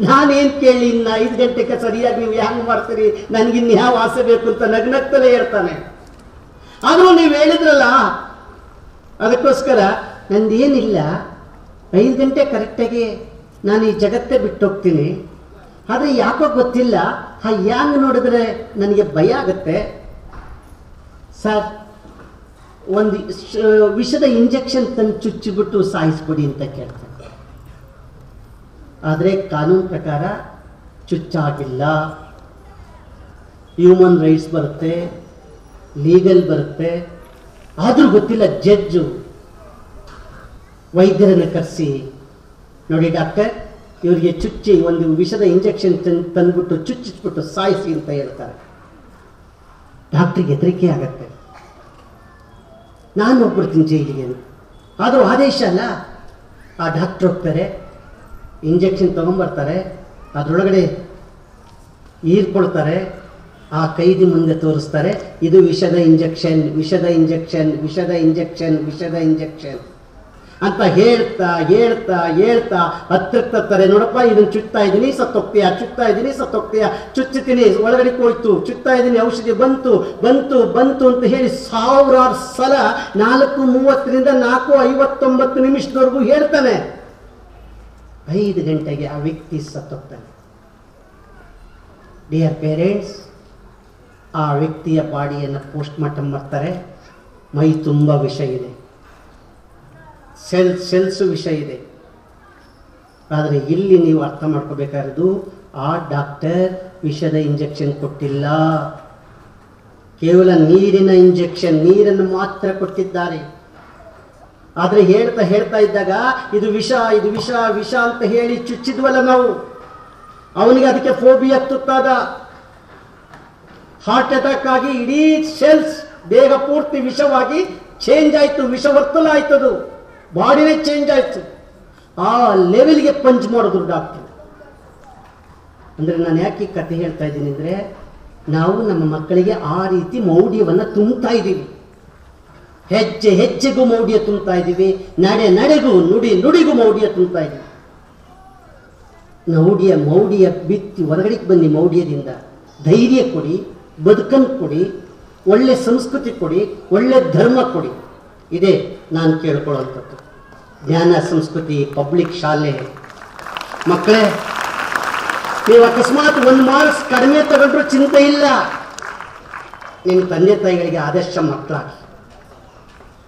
ನಾನೇನ್ ಕೇಳಿ ಇನ್ನ ಐದು ಗಂಟೆಗೆ ಸರಿಯಾಗಿ ನೀವು ಹ್ಯಾಂಗ್ ಮಾಡ್ತೀರಿ? ನನಗಿನ್ನು ಯಾವ ಆಸೆ ಬೇಕು ಅಂತ ನಗ್ ನಗ್ತಾನೆ ಹೇಳ್ತಾನೆ ಆದ್ರೂ ನೀವು ಹೇಳಿದ್ರಲ್ಲ, ಅದಕ್ಕೋಸ್ಕರ ನಂದೇನಿಲ್ಲ, ಐದು ಗಂಟೆ ಕರೆಕ್ಟಾಗಿ ನಾನು ಈ ಜಗತ್ತೇ ಬಿಟ್ಟು ಹೋಗ್ತೀನಿ ಆದರೆ ಯಾಕೋ ಗೊತ್ತಿಲ್ಲ ಯಾಂಗ್ ನೋಡಿದ್ರೆ ನನಗೆ ಭಯ ಆಗುತ್ತೆ. ಸರ್, ಒಂದು ವಿಷದ ಇಂಜೆಕ್ಷನ್ ತಂದು ಚುಚ್ಚಿಬಿಟ್ಟು ಸಾಯಿಸ್ಬಿಡಿ ಅಂತ ಕೇಳ್ತಾರೆ. ಆದರೆ ಕಾನೂನು ಪ್ರಕಾರ ಚುಚ್ಚಾಗಿಲ್ಲ. ಹ್ಯೂಮನ್ ರೈಟ್ಸ್ ಬರುತ್ತೆ ಲೀಗಲ್ ಬರುತ್ತೆ. ಆದರೂ ಗೊತ್ತಿಲ್ಲ ಜಡ್ಜು ವೈದ್ಯರನ್ನು ಕರೆಸಿ. ನೋಡಿ ಡಾಕ್ಟರ್ ಇವರಿಗೆ ಚುಚ್ಚಿ ಒಂದು ವಿಷದ ಇಂಜೆಕ್ಷನ್ ತಂದ್ಬಿಟ್ಟು ಚುಚ್ಚಿಸ್ಬಿಟ್ಟು ಸಾಯಿಸಿ ಅಂತ ಹೇಳ್ತಾರೆ. ಡಾಕ್ಟ್ರಿಗೆ ಹೆದರಿಕೆ ಆಗತ್ತೆ. ನಾನು ಹೋಗ್ಬಿಡ್ತೀನಿ ಜೈಲಿಗೆ ಆದರೂ ಆದೇಶ ಅಲ್ಲ. ಆ ಡಾಕ್ಟ್ರ್ ಹೋಗ್ತಾರೆ ಇಂಜೆಕ್ಷನ್ ತಗೊಂಬರ್ತಾರೆ, ಅದರೊಳಗಡೆ ಈರ್ಕೊಳ್ತಾರೆ, ಆ ಕೈದಿ ಮುಂದೆ ತೋರಿಸ್ತಾರೆ, ಇದು ವಿಷದ ಇಂಜೆಕ್ಷನ್ ವಿಷದ ಇಂಜೆಕ್ಷನ್ ವಿಷದ ಇಂಜೆಕ್ಷನ್ ವಿಷದ ಇಂಜೆಕ್ಷನ್ ಅಂತ ಹೇಳ್ತಾ ಹೇಳ್ತಾ ಹೇಳ್ತಾ ಹತ್ತಿರ್ತಾರೆ ತರ್ತಾರೆ ನೋಡಪ್ಪ ಇದನ್ನು ಚುಟ್ತಾ ಇದ್ದೀನಿ, ಸತ್ತೋಗ್ತೀಯ? ಚುಚ್ತಾ ಇದ್ದೀನಿ, ಸತ್ತೋಗ್ತೀಯ? ಚುಚ್ಚುತ್ತೀನಿ ಒಳಗಡೆ ಹೋಯ್ತು ಚುಟ್ತಾ ಇದ್ದೀನಿ, ಔಷಧಿ ಬಂತು ಬಂತು ಬಂತು ಅಂತ ಹೇಳಿ ಸಾವಿರಾರು ಸಲ ನಾಲ್ಕು ಮೂವತ್ತರಿಂದ ನಾಲ್ಕು ಐವತ್ತೊಂಬತ್ತು ನಿಮಿಷದವರೆಗೂ ಹೇಳ್ತಾನೆ. ಐದು ಗಂಟೆಗೆ ಆ ವ್ಯಕ್ತಿ ಸತ್ತೋಗ್ತಾನೆ. ಡಿಯರ್ ಪೇರೆಂಟ್ಸ್ ಆ ವ್ಯಕ್ತಿಯ ಬಾಡಿಯನ್ನು ಪೋಸ್ಟ್ ಮಾರ್ಟಮ್ ಮಾಡ್ತಾರೆ. ಮೈ ತುಂಬ ವಿಷ ಇದೆ. ಸೆಲ್, ಸೆಲ್ಸು ವಿಷಯ ಇದೆ. ಆದರೆ ಇಲ್ಲಿ ನೀವು ಅರ್ಥ ಮಾಡ್ಕೋಬೇಕಾಗಿರೋದು ಆ ಡಾಕ್ಟರ್ ವಿಷದ ಇಂಜೆಕ್ಷನ್ ಕೊಟ್ಟಿಲ್ಲ. ಕೇವಲ ನೀರಿನ ಇಂಜೆಕ್ಷನ್, ನೀರನ್ನು ಮಾತ್ರ ಕೊಟ್ಟಿದ್ದಾರೆ. ಆದರೆ ಹೇಳ್ತಾ ಹೇಳ್ತಾ ಇದ್ದಾಗ, ಇದು ವಿಷ ಇದು ವಿಷ ವಿಷ ಅಂತ ಹೇಳಿ ಚುಚ್ಚಿದ್ವಲ್ಲ ನಾವು. ಅವನಿಗೆ ಅದಕ್ಕೆ ಫೋಬಿಯಾ ತುತ್ತಾದ ಹಾರ್ಟ್ ಅಟ್ಯಾಕ್ ಆಗಿ ಇಡೀ ಸೆಲ್ಸ್ ದೇಹ ಪೂರ್ತಿ ವಿಷವಾಗಿ ಚೇಂಜ್ ಆಯಿತು ವಿಷವರ್ತಲ ಆಯ್ತದು. ಬಾಡಿನೇ ಚೇಂಜ್ ಆಯ್ತು. ಆ ಲೆವೆಲ್ಗೆ ಪಂಚ್ ಮಾಡಿದ್ರು ಡಾಕ್ಟರ್ ಅಂದರೆ ನಾನು ಯಾಕೆ ಕಥೆ ಹೇಳ್ತಾ ಇದ್ದೀನಿ ಅಂದರೆ, ನಾವು ನಮ್ಮ ಮಕ್ಕಳಿಗೆ ಆ ರೀತಿ ಮೌಢ್ಯವನ್ನು ತುಂಬ್ತಾ ಇದ್ದೀವಿ. ಹೆಜ್ಜೆ ಹೆಜ್ಜೆಗೂ ಮೌಢ್ಯ ತುಂಬ್ತಾ ಇದ್ದೀವಿ. ನಡೆ ನಡೆಗೂ, ನುಡಿ ನುಡಿಗೂ ಮೌಢ್ಯ ತುಂಬ್ತಾ ಇದ್ದೀವಿ. ಮೌಢ್ಯ ಮೌಢ್ಯ ಬಿತ್ತಿ ಹೊರಗಡೆಗೆ ಬನ್ನಿ ಮೌಢ್ಯದಿಂದ. ಧೈರ್ಯ ಕೊಡಿ, ಬದುಕನ್ನು ಕೊಡಿ, ಒಳ್ಳೆ ಸಂಸ್ಕೃತಿ ಕೊಡಿ, ಒಳ್ಳೆ ಧರ್ಮ ಕೊಡಿ. ಇದೇ ನಾನು ಕೇಳ್ಕೊಳ್ಳೋಂಥದ್ದು ಜ್ಞಾನ ಸಂಸ್ಕೃತಿ ಪಬ್ಲಿಕ್ ಶಾಲೆ. ಮಕ್ಕಳೇ, ನೀವು ಅಕಸ್ಮಾತ್ ಒಂದು ಮಾರ್ಕ್ಸ್ ಕಡಿಮೆ ತಗೊಂಡ್ರು ಚಿಂತೆ ಇಲ್ಲ. ನಿಮ್ಮ ತಂದೆ ತಾಯಿಗಳಿಗೆ ಆದರ್ಶ ಮಕ್ಕಳಾಗಿ.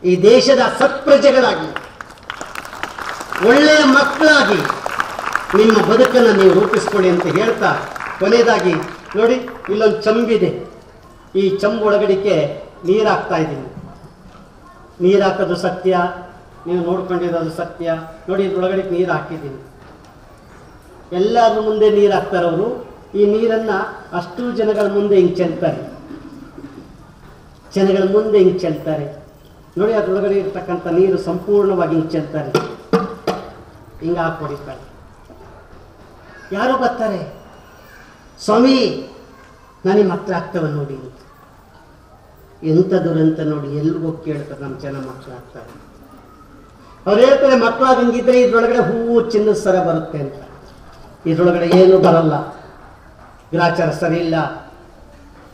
ಈ ದೇಶದ ಸತ್ಪ್ರಜೆಗಳಾಗಿ. ಒಳ್ಳೆಯ ಮಕ್ಕಳಾಗಿ. ನಿಮ್ಮ ಬದುಕನ್ನು ನೀವು ರೂಪಿಸ್ಕೊಳ್ಳಿ ಅಂತ ಹೇಳ್ತಾ, ಕೊನೆಯದಾಗಿ, ನೋಡಿ, ಇಲ್ಲೊಂದು ಚಂಬಿದೆ. ಈ ಚಂಬು ಒಳಗಡಿಕೆ ನೀರು ಹಾಕ್ತಾ ಇದ್ದೀನಿ ನೀರಾಕೋದು ಸತ್ಯ ನೀವು ನೋಡ್ಕೊಂಡಿರೋದು ಸತ್ಯ. ನೋಡಿ, ಇದ್ರೊಳಗಡೆ ನೀರು ಹಾಕಿದ್ದೀನಿ. ಎಲ್ಲರ ಮುಂದೆ ನೀರು ಹಾಕ್ತಾರವರು. ಈ ನೀರನ್ನ ಅಷ್ಟು ಜನಗಳ ಮುಂದೆ ಹಿಂಗೆ ಚೆಲ್ತಾರೆ. ಜನಗಳ ಮುಂದೆ ಹಿಂಗೆ ಚೆಲ್ತಾರೆ. ನೋಡಿ, ಅದ್ರೊಳಗಡೆ ಇರ್ತಕ್ಕಂಥ ನೀರು ಸಂಪೂರ್ಣವಾಗಿ ಹಿಂಗೆ ಚೆಲ್ತಾರೆ. ಹಿಂಗೆ ಹಾಕ್ಕೊಡಿತಾರೆ ಯಾರು ಬರ್ತಾರೆ. ಸ್ವಾಮಿ, ನಾನು ನಿಮ್ಮ ಹತ್ರ ಆಗ್ತವೆ ನೋಡಿ. ಎಂಥ ದುರಂತ ನೋಡಿ, ಎಲ್ರಿಗೂ ಕೇಳ್ತಾರೆ ನಮ್ಮ ಜನ ಮಕ್ಕಳು ಆಗ್ತಾರೆ. ಅವ್ರು ಹೇಳ್ತಾರೆ ಮಕ್ಕಳಾಗಂಗಿದ್ರೆ ಇದ್ರೊಳಗಡೆ ಹೂವು ಚಿನ್ನದ ಸರ ಬರುತ್ತೆ ಅಂತ. ಇದ್ರೊಳಗಡೆ ಏನು ಬರಲ್ಲ. ಗ್ರಾಚಾರ ಸರಿ ಇಲ್ಲ.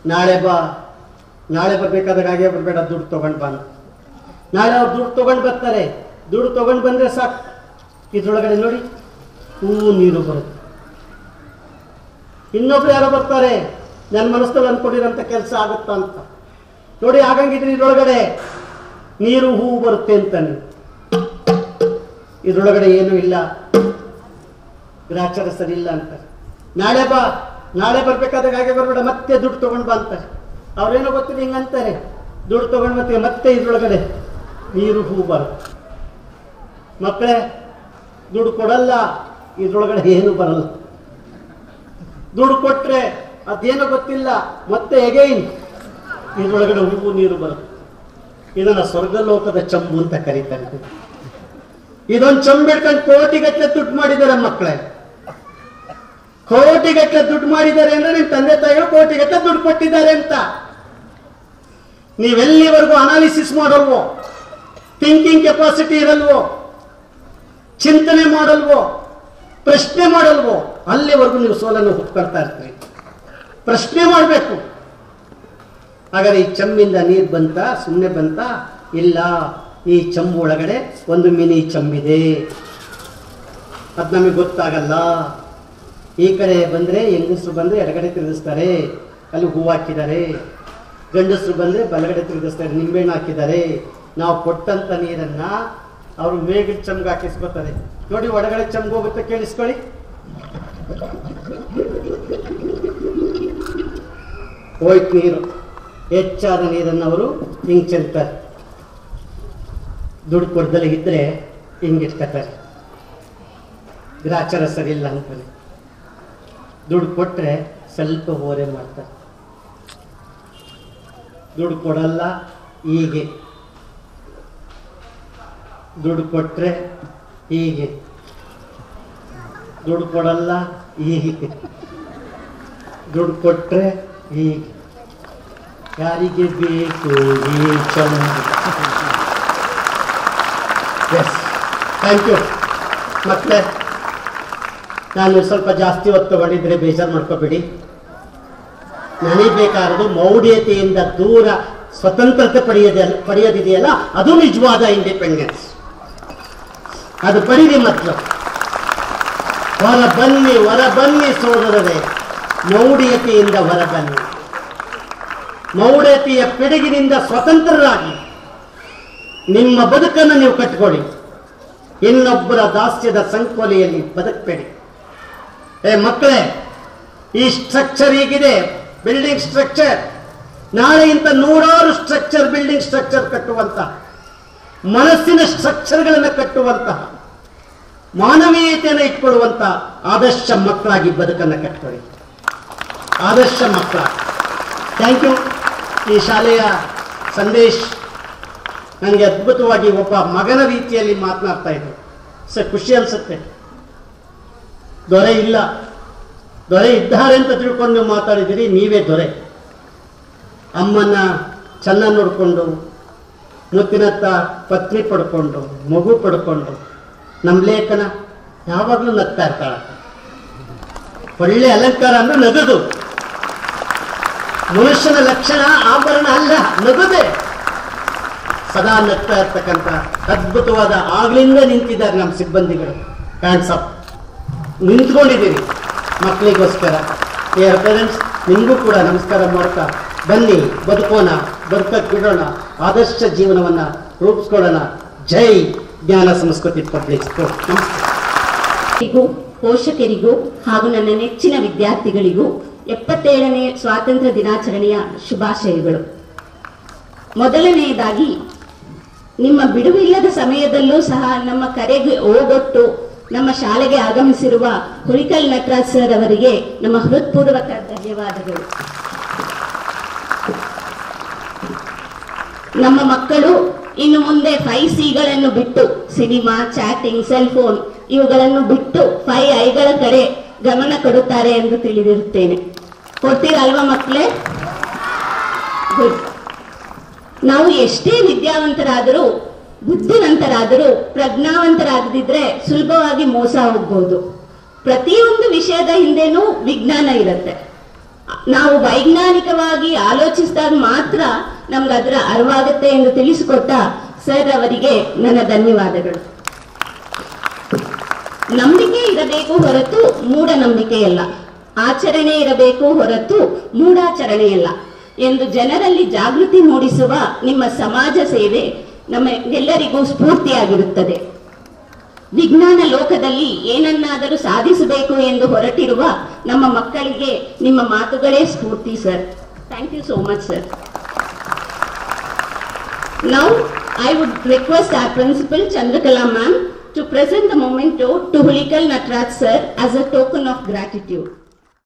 ನಾಳೆ ಬಾ. ನಾಳೆ ಬರ್ಬೇಕಾದಾಗ ಹಾಗೆ ಬರಬೇಡ, ದುಡ್ಡು ತೊಗೊಂಡು ಬಾ ನಾಳೆ ಅವ್ರು ದುಡ್ಡು ತೊಗೊಂಡು ಬರ್ತಾರೆ. ದುಡ್ಡು ತೊಗೊಂಡು ಬಂದರೆ ಸಾಕು. ಇದ್ರೊಳಗಡೆ ನೋಡಿ ಹೂವು ನೀರು ಬರುತ್ತೆ. ಇನ್ನೊಬ್ರು ಯಾರೋ ಬರ್ತಾರೆ ನನ್ನ ಮನಸ್ಸಲ್ಲಿ ಅನ್ಕೊಂಡಿರೋಂಥ ಕೆಲಸ ಆಗುತ್ತಾ? ಅಂತ. ನೋಡಿ, ಆಗಂಗಿದ್ರೆ ಇದ್ರೊಳಗಡೆ ನೀರು ಹೂವು ಬರುತ್ತೆ ಅಂತಾನೆ ಇದ್ರೊಳಗಡೆ ಏನೂ ಇಲ್ಲ. ಗ್ರಾಚಾರ ಸರಿ ಇಲ್ಲ ಅಂತಾರೆ. ನಾಳೆ ಬಾ, ನಾಳೆ ಬರ್ಬೇಕಾದಾಗ ಹಾಗೆ ಬರಬೇಡ, ಮತ್ತೆ ದುಡ್ಡು ತಗೊಂಡ್ ಬಾ ಅಂತಾರೆ. ಅವ್ರೇನೋ ಗೊತ್ತಿಲ್ಲ ಹಿಂಗಂತಾರೆ ದುಡ್ಡು ತಗೊಂಡ್ ಮತ್ತೆ ಮತ್ತೆ ಇದ್ರೊಳಗಡೆ ನೀರು ಹೂ ಬರುತ್ತೆ. ಮಕ್ಕಳೇ, ದುಡ್ಡು ಕೊಡಲ್ಲ, ಇದ್ರೊಳಗಡೆ ಏನು ಬರಲ್ಲ. ದುಡ್ಡು ಕೊಟ್ರೆ ಅದೇನೋ ಗೊತ್ತಿಲ್ಲ, ಮತ್ತೆ ಎಗೈನ್ ಇದ್ರೊಳಗಡೆ ಹೂವು, ನೀರು ಬರುತ್ತೆ. ಇದನ್ನ ಸ್ವರ್ಗಲೋಕದ ಚಂಬು ಅಂತ ಕರೀತಾರೆ. ಇದೊಂದು ಚಂಬಿಡ್ಕೊಂಡು ಕೋಟಿಗಟ್ಟಲೆ ದುಡ್ಡು ಮಾಡಿದ್ದಾರೆ ಮಕ್ಕಳೇ ಕೋಟಿಗಟ್ಟಲೆ ದುಡ್ಡು ಮಾಡಿದ್ದಾರೆ ಅಂದ್ರೆ ನಿಮ್ ತಂದೆ ತಾಯಿಗಳು ಕೋಟಿಗಟ್ಟಲೆ ದುಡ್ಡು ಕೊಟ್ಟಿದ್ದಾರೆ ಅಂತ. ನೀವೆಲ್ಲಿವರೆಗೂ ಅನಾಲಿಸಿಸ್ ಮಾಡಲ್ವೋ? ಥಿಂಕಿಂಗ್ ಕೆಪಾಸಿಟಿ ಇರಲ್ವೋ? ಚಿಂತನೆ ಮಾಡಲ್ವೋ? ಪ್ರಶ್ನೆ ಮಾಡಲ್ವೋ? ಅಲ್ಲಿವರೆಗೂ ನೀವು ಸೋಲನ್ನು ಹುಟ್ಕೊಳ್ತಾ ಇರ್ತೀರಿ. ಪ್ರಶ್ನೆ ಮಾಡಬೇಕು. ಹಾಗಾದ್ರೆ ಈ ಚಂಬಿಂದ ನೀರು ಬಂತ ಸುಮ್ಮನೆ ಬಂತ? ಇಲ್ಲ. ಈ ಚಂಬು ಒಳಗಡೆ ಒಂದು ಮಿನಿ ಚಂಬಿದೆ. ಅದು ನಮಗೆ ಗೊತ್ತಾಗಲ್ಲ. ಈ ಕಡೆ ಬಂದರೆ ಹೆಂಗಸರು ಬಂದರೆ ಎಡಗಡೆ ತಿರುಗಿಸ್ತಾರೆ. ಅಲ್ಲಿ ಹೂವು ಹಾಕಿದ್ದಾರೆ. ಗಂಡಸರು ಬಂದರೆ ಬಲಗಡೆ ತಿರುಗಿಸ್ತಾರೆ. ನಿಂಬೆಹಣ್ಣು ಹಾಕಿದ್ದಾರೆ. ನಾವು ಕೊಟ್ಟಂಥ ನೀರನ್ನ ಅವರು ಮೇಗಿನ ಚಮ್ಗೆ ಹಾಕಿಸ್ಕೊತಾರೆ. ನೋಡಿ ಒಳಗಡೆ ಚಮ್ಗೆ ಹೋಗುತ್ತೆ ಕೇಳಿಸ್ಕೊಳ್ಳಿ. ಹೋಯ್ತು ನೀರು. ಹೆಚ್ಚಾದ ನೀರನ್ನು ಅವರು ಹಿಂಗೆ ಚೆಲ್ತಾರೆ. ದುಡ್ಡು ಕೊಡ್ದಲ್ಲಿ ಇದ್ರೆ ಹಿಂಗೆ ಇಟ್ಕೋತಾರೆ ಗ್ರಾಚಾರ ಸರಿ ಇಲ್ಲ ಅಂತಾರೆ ದುಡ್ಡು ಕೊಟ್ಟರೆ ಸ್ವಲ್ಪ ಓರೆ ಮಾಡ್ತಾರೆ. ದುಡ್ಡು ಕೊಡಲ್ಲ, ಹೀಗೆ. ದುಡ್ಡು ಕೊಟ್ಟರೆ ಹೀಗೆ. ದುಡ್ಡು ಕೊಡಲ್ಲ, ಹೀಗೆ. ದುಡ್ಡು ಕೊಟ್ಟರೆ ಹೀಗೆ. ಯಾರಿಗೆ ಬೇಕು ಈ ಚಂದ? ಎಸ್ ಥ್ಯಾಂಕ್ ಯು ಮತ್ತೆ ನಾನು ಸ್ವಲ್ಪ ಜಾಸ್ತಿ ಹೊತ್ತು ಮಾಡಿದರೆ ಬೇಜಾರು ಮಾಡ್ಕೋಬೇಡಿ. ನನಗೆ ಮೌಢ್ಯತೆಯಿಂದ ದೂರ ಸ್ವತಂತ್ರತೆ ಪಡೆಯದ ಪಡೆಯೋದಿದೆಯಲ್ಲ, ಅದು ನಿಜವಾದ ಇಂಡಿಪೆಂಡೆನ್ಸ್ ಅದು ಪಡೀರಿ ಮತ್ತು ಹೊರ ಬನ್ನಿ ಹೊರ ಬನ್ನಿ ಸೋದರರೇ. ಮೌಢ್ಯತೆಯಿಂದ ಹೊರ ಬನ್ನಿ ಮೌಢ್ಯತೆಯ ಪಿಡುಗಿನಿಂದ ಸ್ವತಂತ್ರರಾಗಿ. ನಿಮ್ಮ ಬದುಕನ್ನು ನೀವು ಕಟ್ಕೊಳ್ಳಿ ಇನ್ನೊಬ್ಬರ ದಾಸ್ಯದ ಸಂಕೋಲೆಯಲ್ಲಿ ಬದುಕಬೇಡಿ. ಏ ಮಕ್ಕಳೇ, ಈ ಸ್ಟ್ರಕ್ಚರ್ ಹೀಗಿದೆ ಬಿಲ್ಡಿಂಗ್ ಸ್ಟ್ರಕ್ಚರ್ ನಾಳೆ ಇಂಥ ನೂರಾರು ಸ್ಟ್ರಕ್ಚರ್ ಬಿಲ್ಡಿಂಗ್ ಸ್ಟ್ರಕ್ಚರ್ ಕಟ್ಟುವಂತಹ, ಮನಸ್ಸಿನ ಸ್ಟ್ರಕ್ಚರ್ಗಳನ್ನು ಕಟ್ಟುವಂತಹ, ಮಾನವೀಯತೆಯನ್ನು ಇಟ್ಕೊಳ್ಳುವಂತಹ ಆದರ್ಶ ಮಕ್ಕಳಾಗಿ ಬದುಕನ್ನು ಕಟ್ಕೊಳ್ಳಿ ಆದರ್ಶ ಮಕ್ಕಳ ಥ್ಯಾಂಕ್ ಯು ಈ ಶಾಲೆಯ ಸಂದೇಶ್ ನನಗೆ ಅದ್ಭುತವಾಗಿ ಒಬ್ಬ ಮಗನ ರೀತಿಯಲ್ಲಿ ಮಾತನಾಡ್ತಾ ಇದ್ರು. ಸರ್, ಖುಷಿ ಅನ್ಸುತ್ತೆ. ದೊರೆ ಇಲ್ಲ. ದೊರೆ ಇದ್ದಾರೆ ಅಂತ ತಿಳ್ಕೊಂಡು ಮಾತಾಡಿದ್ದೀರಿ, ನೀವೇ ದೊರೆ. ಅಮ್ಮನ ಚೆನ್ನಾಗಿ ನೋಡಿಕೊಂಡು, ಮುತ್ತಿನತ್ತ ಪತ್ನಿ ಪಡ್ಕೊಂಡು, ಮಗು ಪಡ್ಕೊಂಡು ನಮ್ಮ ಲೇಖನ ಯಾವಾಗಲೂ ನಗ್ತಾ ಇರ್ತಾಳ. ಒಳ್ಳೆ ಅಲಂಕಾರ ಅಂದ್ರೆ ನಗದು. ಮನುಷ್ಯನ ಲಕ್ಷಣ ಆಭರಣ ಅಲ್ಲ, ನಗುದೇ. ಸದಾ ನಗ್ತಾ ಇರ್ತಕ್ಕಂಥ ಅದ್ಭುತವಾದ ಆಗ್ಲಿಂದ ನಿಂತಿದ್ದಾರೆ ನಮ್ಮ ಸಿಬ್ಬಂದಿಗಳು. ಹ್ಯಾಂಡ್ಸ್ ಅಪ್ ನಿಂತ್ಕೊಂಡಿದ್ದೀರಿ. ಮಕ್ಕಳಿಗೋಸ್ಕರ. ಏರ್ ಪೇರೆಂಟ್ಸ್ ನಿಮಗೂ ಕೂಡ ನಮಸ್ಕಾರ ಮಾಡ್ತಾ ಬನ್ನಿ. ಬದುಕೋಣ ಬದುಕಕ್ಕೆ ಬಿಡೋಣ ಆದರ್ಶ ಜೀವನವನ್ನ ರೂಪಿಸ್ಕೊಳ್ಳೋಣ. ಜೈ ಜ್ಞಾನ ಸಂಸ್ಕೃತಿ ಪಬ್ಲಿಕ್ ಸ್ಕೂಲ್. ಪೋಷಕರಿಗೂ ಹಾಗೂ ನನ್ನ ನೆಚ್ಚಿನ ವಿದ್ಯಾರ್ಥಿಗಳಿಗೂ ಎಪ್ಪತ್ತೇಳನೇ ಸ್ವಾತಂತ್ರ್ಯ ದಿನಾಚರಣೆಯ ಶುಭಾಶಯಗಳು. ಮೊದಲನೆಯದಾಗಿ ನಿಮ್ಮ ಬಿಡುವಿಲ್ಲದ ಸಮಯದಲ್ಲೂ ಸಹ ನಮ್ಮ ಕರೆಗೆ ಓಗೊಟ್ಟು, ನಮ್ಮ ಶಾಲೆಗೆ ಆಗಮಿಸಿರುವ ಹುರಿಕಲ್ ನಟರಾಜ್ ಸರ್ ಅವರಿಗೆ ನಮ್ಮ ಹೃತ್ಪೂರ್ವಕ ಧನ್ಯವಾದಗಳು. ನಮ್ಮ ಮಕ್ಕಳು ಇನ್ನು ಮುಂದೆ ಫೈವ್ ಸಿಗಳನ್ನು ಬಿಟ್ಟು, ಸಿನಿಮಾ ಚಾಟಿಂಗ್ ಸೆಲ್ ಫೋನ್ ಇವುಗಳನ್ನು ಬಿಟ್ಟು ಫೈ ಐಗಳ ಕಡೆ ಗಮನ ಕೊಡುತ್ತಾರೆ ಎಂದು ತಿಳಿದಿರುತ್ತೇನೆ. ಕೊಡ್ತೀರಲ್ವಾ ಮಕ್ಕಳೇ? ಗುಡ್ ನಾವು ಎಷ್ಟೇ ವಿದ್ಯಾವಂತರಾದರೂ, ಬುದ್ಧಿವಂತರಾದರೂ, ಪ್ರಜ್ಞಾವಂತರಾಗದಿದ್ರೆ ಸುಲಭವಾಗಿ ಮೋಸ ಹೋಗ್ಬೋದು. ಪ್ರತಿಯೊಂದು ವಿಷಯದ ಹಿಂದೆನೂ ವಿಜ್ಞಾನ ಇರುತ್ತೆ. ನಾವು ವೈಜ್ಞಾನಿಕವಾಗಿ ಆಲೋಚಿಸಿದಾಗ ಮಾತ್ರ ನಮ್ಗೆ ಅದರ ಅರಿವಾಗುತ್ತೆ ಎಂದು ತಿಳಿಸಿಕೊಟ್ಟ ಸರ್ ಅವರಿಗೆ ನನ್ನ ಧನ್ಯವಾದಗಳು. ನಂಬಿಕೆ ಇರಬೇಕು ಹೊರತು ಮೂಢನಂಬಿಕೆಯಲ್ಲ ಆಚರಣೆ ಇರಬೇಕು ಹೊರತು ಮೂಢಾಚರಣೆಯಲ್ಲ ಎಂದು ಜನರಲ್ಲಿ ಜಾಗೃತಿ ಮೂಡಿಸುವ ನಿಮ್ಮ ಸಮಾಜ ಸೇವೆ ನಮಗೆಲ್ಲರಿಗೂ ಸ್ಫೂರ್ತಿಯಾಗಿರುತ್ತದೆ. ವಿಜ್ಞಾನ ಲೋಕದಲ್ಲಿ ಏನನ್ನಾದರೂ ಸಾಧಿಸಬೇಕು ಎಂದು ಹೊರಟಿರುವ ನಮ್ಮ ಮಕ್ಕಳಿಗೆ ನಿಮ್ಮ ಮಾತುಗಳೇ ಸ್ಫೂರ್ತಿ sir thank you so much sir now I would request our principal Chandrakala ma'am to present the memento to Hulikal Nataraj sir as a token of gratitude